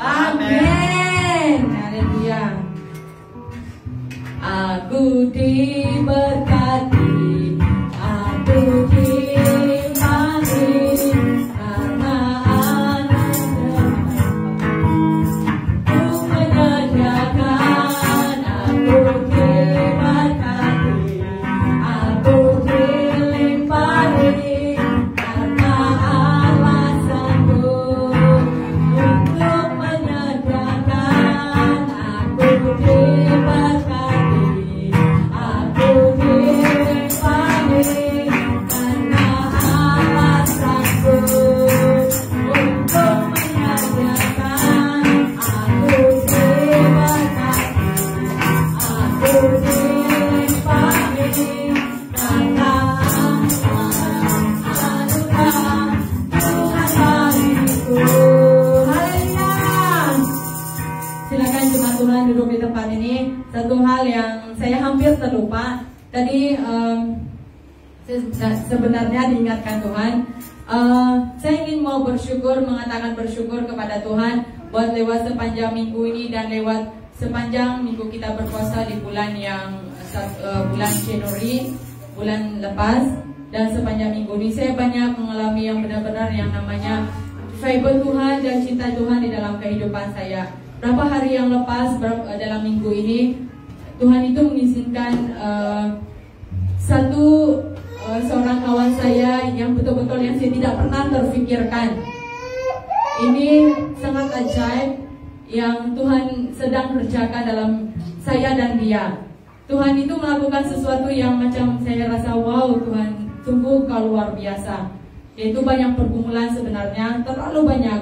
Amin. Haleluya. Aku diberkati, aku dimati tadi se- sebenarnya diingatkan Tuhan. Eh, saya ingin mau bersyukur, mengatakan bersyukur kepada Tuhan buat lewat sepanjang minggu ini dan lewat sepanjang minggu kita berpuasa di bulan yang eh, bulan Januari, bulan lepas dan sepanjang minggu ini saya banyak mengalami yang benar-benar yang namanya favor Tuhan dan cinta Tuhan di dalam kehidupan saya. Berapa hari yang lepas dalam minggu ini Tuhan itu mengizinkan eh, satu eh, seorang kawan saya yang betul-betul yang saya tidak pernah terfikirkan. Ini sangat ajaib yang Tuhan sedang kerjakan dalam saya dan dia. Tuhan itu melakukan sesuatu yang macam saya rasa wow Tuhan sungguh kau luar biasa. Yaitu banyak pergumulan sebenarnya terlalu banyak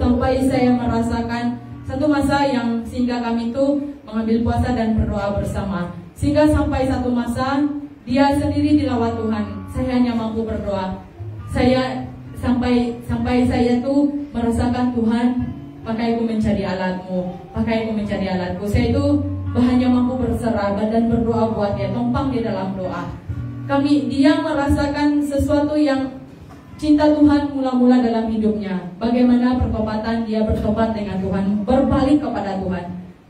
sampai saya merasakan satu masa yang sehingga kami itu mengambil puasa dan berdoa bersama. Sehingga sampai satu masa dia sendiri dilawat Tuhan. Saya hanya mampu berdoa. Saya sampai sampai saya tuh merasakan Tuhan pakai aku menjadi alatmu, pakai aku menjadi alatku. Saya itu hanya mampu berserah dan berdoa buat dia, tumpang di dalam doa. Kami dia merasakan sesuatu yang cinta Tuhan mula-mula dalam hidupnya. Bagaimana pertobatan dia bertobat dengan Tuhan, berbalik kepada Tuhan.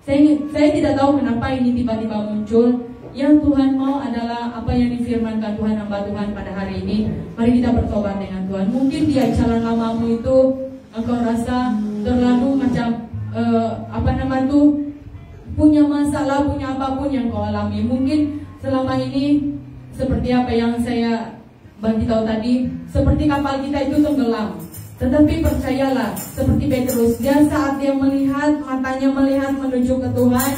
Saya, saya tidak tahu kenapa ini tiba-tiba muncul. Yang Tuhan mau adalah apa yang difirmankan Tuhan hamba Tuhan pada hari ini. Mari kita bertobat dengan Tuhan. Mungkin dia jalan lamamu itu engkau rasa terlalu macam eh, apa nama itu punya masalah, punya apa pun yang kau alami. Mungkin selama ini seperti apa yang saya bagi tahu tadi, seperti kapal kita itu tenggelam. Tetapi percayalah, seperti Petrus, dia saat dia melihat, matanya melihat menuju ke Tuhan,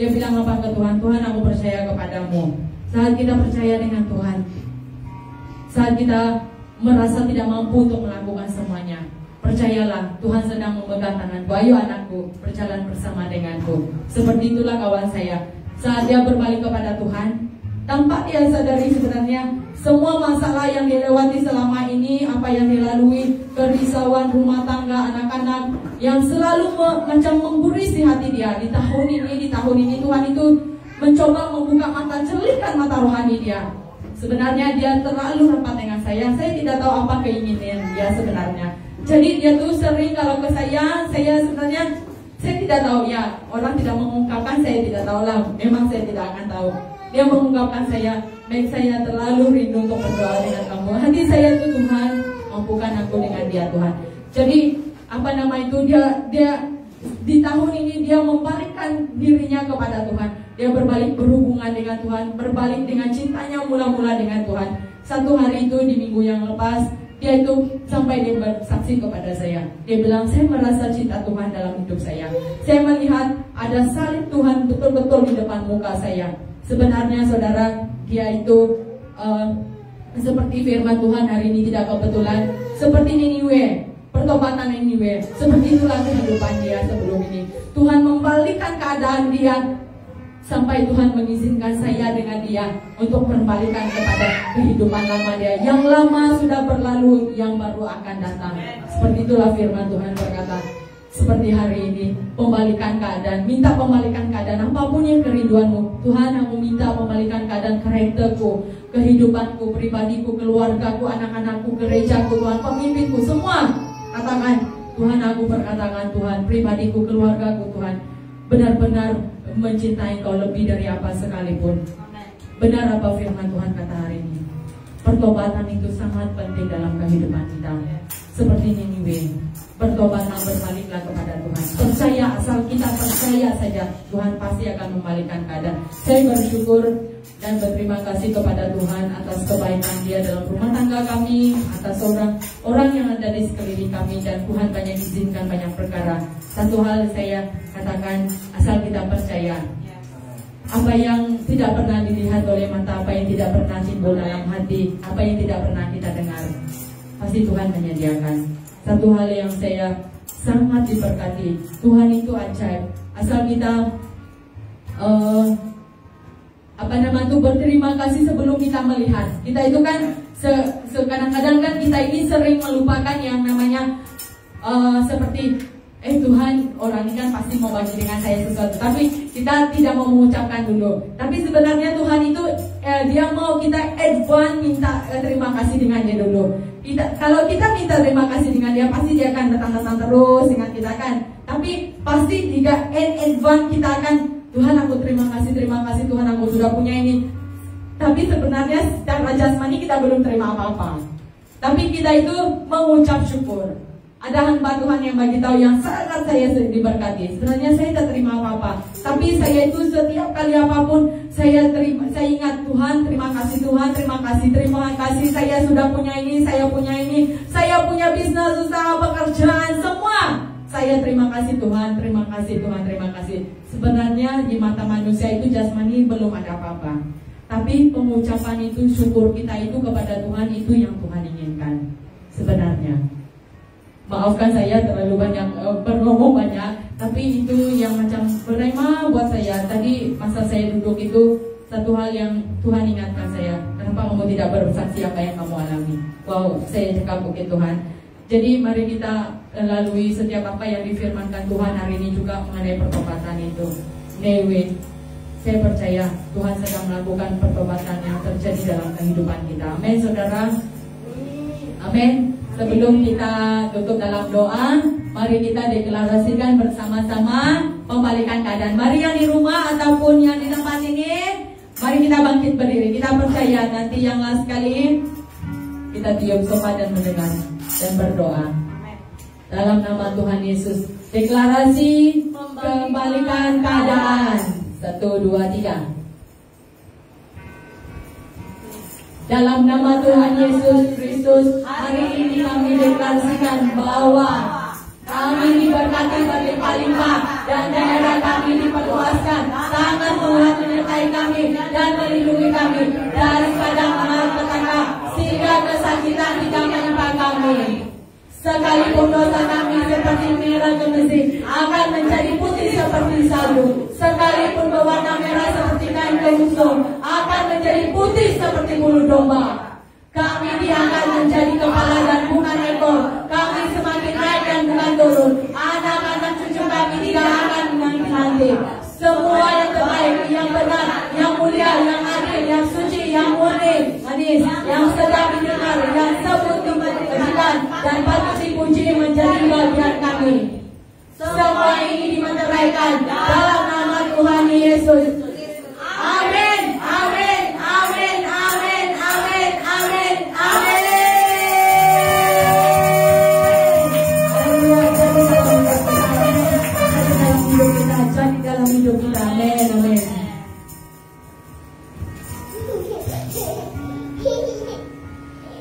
dia bilang apa ke Tuhan? Tuhan aku percaya kepadamu. Saat kita percaya dengan Tuhan, saat kita merasa tidak mampu untuk melakukan semuanya, percayalah Tuhan sedang memegang tanganku. Ayo anakku, berjalan bersama denganku. Seperti itulah kawan saya. Saat dia berbalik kepada Tuhan, tanpa dia sadari sebenarnya semua masalah yang dilewati selama ini, apa yang dilalui, kerisauan rumah tangga, anak-anak yang selalu me- macam menggurisi hati dia di tahun ini, di tahun ini Tuhan itu mencoba membuka mata, celikan mata rohani dia. Sebenarnya dia terlalu rapat dengan saya. Saya tidak tahu apa keinginan dia sebenarnya. Jadi dia tuh sering kalau ke saya, saya sebenarnya saya tidak tahu ya. Orang tidak mengungkapkan, saya tidak tahu lah. Memang saya tidak akan tahu. Dia mengungkapkan saya, baik saya terlalu rindu untuk berdoa dengan kamu. Hati saya itu Tuhan, mampukan aku dengan dia Tuhan. Jadi apa nama itu dia dia di tahun ini dia membalikkan dirinya kepada Tuhan. Dia berbalik berhubungan dengan Tuhan, berbalik dengan cintanya mula-mula dengan Tuhan. Satu hari itu di minggu yang lepas, dia itu sampai dia bersaksi kepada saya. Dia bilang, saya merasa cinta Tuhan dalam hidup saya. Saya melihat ada salib Tuhan betul-betul di depan muka saya. Sebenarnya saudara, dia itu eh, seperti firman Tuhan hari ini tidak kebetulan. Seperti Niniwe, pertobatan ini we. Seperti itulah kehidupan dia sebelum ini. Tuhan membalikkan keadaan dia sampai Tuhan mengizinkan saya dengan dia untuk kembalikan kepada kehidupan lama dia. Yang lama sudah berlalu, yang baru akan datang. Seperti itulah firman Tuhan berkata. Seperti hari ini, pembalikan keadaan, minta pembalikan keadaan apa pun yang kerinduanmu. Tuhan, aku minta pembalikan keadaan karakterku, kehidupanku, pribadiku, keluargaku, anak-anakku, gerejaku, Tuhan, pemimpinku, semua. Katakan, Tuhan aku berkatakan Tuhan, pribadiku, keluargaku, Tuhan, benar-benar mencintai Kau lebih dari apa sekalipun. Benar apa firman Tuhan kata hari ini? Pertobatan itu sangat penting dalam kehidupan kita. Seperti Niniwe, bertobatlah berbaliklah kepada Tuhan. Percaya asal kita percaya saja Tuhan pasti akan membalikkan keadaan. Saya bersyukur dan berterima kasih kepada Tuhan atas kebaikan Dia dalam rumah tangga kami, atas orang orang yang ada di sekeliling kami dan Tuhan banyak izinkan banyak perkara. Satu hal saya katakan asal kita percaya apa yang tidak pernah dilihat oleh mata, apa yang tidak pernah timbul dalam hati, apa yang tidak pernah kita dengar, pasti Tuhan menyediakan. Satu hal yang saya sangat diberkati, Tuhan itu ajaib. Asal kita uh, apa nama itu berterima kasih sebelum kita melihat. Kita itu kan kadang-kadang kan kita ini sering melupakan yang namanya uh, seperti eh Tuhan orang ini kan pasti mau bagi dengan saya sesuatu tapi kita tidak mau mengucapkan dulu tapi sebenarnya Tuhan itu eh, dia mau kita advance minta eh, terima kasih dengan dia dulu kita, kalau kita minta terima kasih dengan dia pasti dia akan datang-datang terus dengan kita kan. Tapi pasti jika in advance kita akan Tuhan aku terima kasih terima kasih Tuhan aku sudah punya ini. Tapi sebenarnya secara jasmani kita belum terima apa-apa. Tapi kita itu mengucap syukur ada hamba Tuhan yang bagi tahu yang sangat saya diberkati. Sebenarnya saya tidak terima apa-apa, tapi saya itu setiap kali apa pun saya terima, saya ingat Tuhan, terima kasih Tuhan, terima kasih, terima kasih saya sudah punya ini, saya punya ini, saya punya bisnis, usaha, pekerjaan, semua. Saya terima kasih Tuhan, terima kasih Tuhan, terima kasih. Sebenarnya di mata manusia itu jasmani belum ada apa-apa. Tapi pengucapan itu, syukur kita itu kepada Tuhan itu yang Tuhan inginkan. Sebenarnya. Maafkan saya terlalu banyak uh, berngomong banyak, tapi itu yang macam berema buat saya. Tadi masa saya duduk itu satu hal yang Tuhan ingatkan saya. Kenapa kamu tidak bersaksi apa yang kamu alami? Wow, saya cakap bukit Tuhan. Jadi mari kita lalui setiap apa yang difirmankan Tuhan hari ini juga mengenai pertobatan itu. Newe, saya percaya Tuhan sedang melakukan pertobatan yang terjadi dalam kehidupan kita. Amin, saudara. Amin. Sebelum kita tutup dalam doa, mari kita deklarasikan bersama-sama pembalikan keadaan. Mari yang di rumah ataupun yang di tempat ini, mari kita bangkit berdiri. Kita percaya nanti yang last kali kita tiup sofa dan mendengar dan berdoa. Dalam nama Tuhan Yesus, deklarasi kembalikan keadaan. Satu, dua, tiga. Dalam nama Tuhan Yesus Kristus, hari ini kami deklarasikan bahwa kami diberkati berlimpah-limpah dan daerah kami diperluaskan. Tangan Tuhan menyertai kami dan melindungi kami dari padang malapetaka sehingga kesakitan tidak menimpa kami. Sekalipun dosa kami seperti merah gemesi akan menjadi putih seperti salju. Sekalipun berwarna merah seperti kain kelusung akan menjadi putih seperti bulu domba. Kami diangkat menjadi kepala dan bukan ekor. Kami semakin naik dan bukan turun. Anak-anak cucu kami tidak akan menanti. Semua yang terbaik, yang benar, yang mulia, yang adil, yang suci, yang murni, manis, yang sedang didengar, yang sebut kebenaran dan patut dipuji menjadi bagian kami. Semua ini dimeteraikan dalam nama Tuhan Yesus.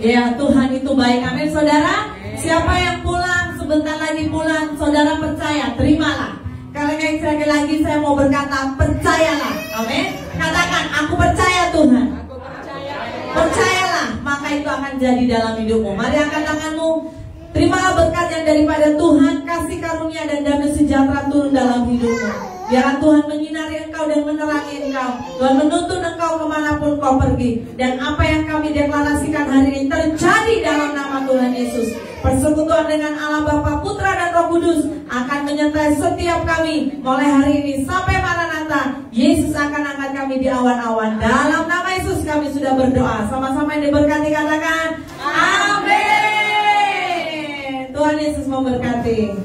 Ya Tuhan itu baik, amin saudara. Siapa yang pulang sebentar lagi pulang, saudara percaya, terimalah. Karena yang sekali lagi saya mau berkata, percayalah, amin. Katakan, aku percaya Tuhan. Percayalah, maka itu akan jadi dalam hidupmu. Mari angkat tanganmu. Terima Terimalah berkat yang daripada Tuhan, kasih karunia dan damai sejahtera turun dalam hidupmu. Biarlah Tuhan menyinari engkau dan menerangi engkau. Tuhan menuntun engkau ke mana pun kau pergi. Dan apa yang kami deklarasikan hari ini terjadi dalam nama Tuhan Yesus. Persekutuan dengan Allah Bapa, Putra dan Roh Kudus akan menyertai setiap kami mulai hari ini sampai Maranatha. Yesus akan angkat kami di awan-awan. Dalam nama Yesus kami sudah berdoa. Sama-sama yang diberkati katakan Amin. Tuhan Yesus memberkati.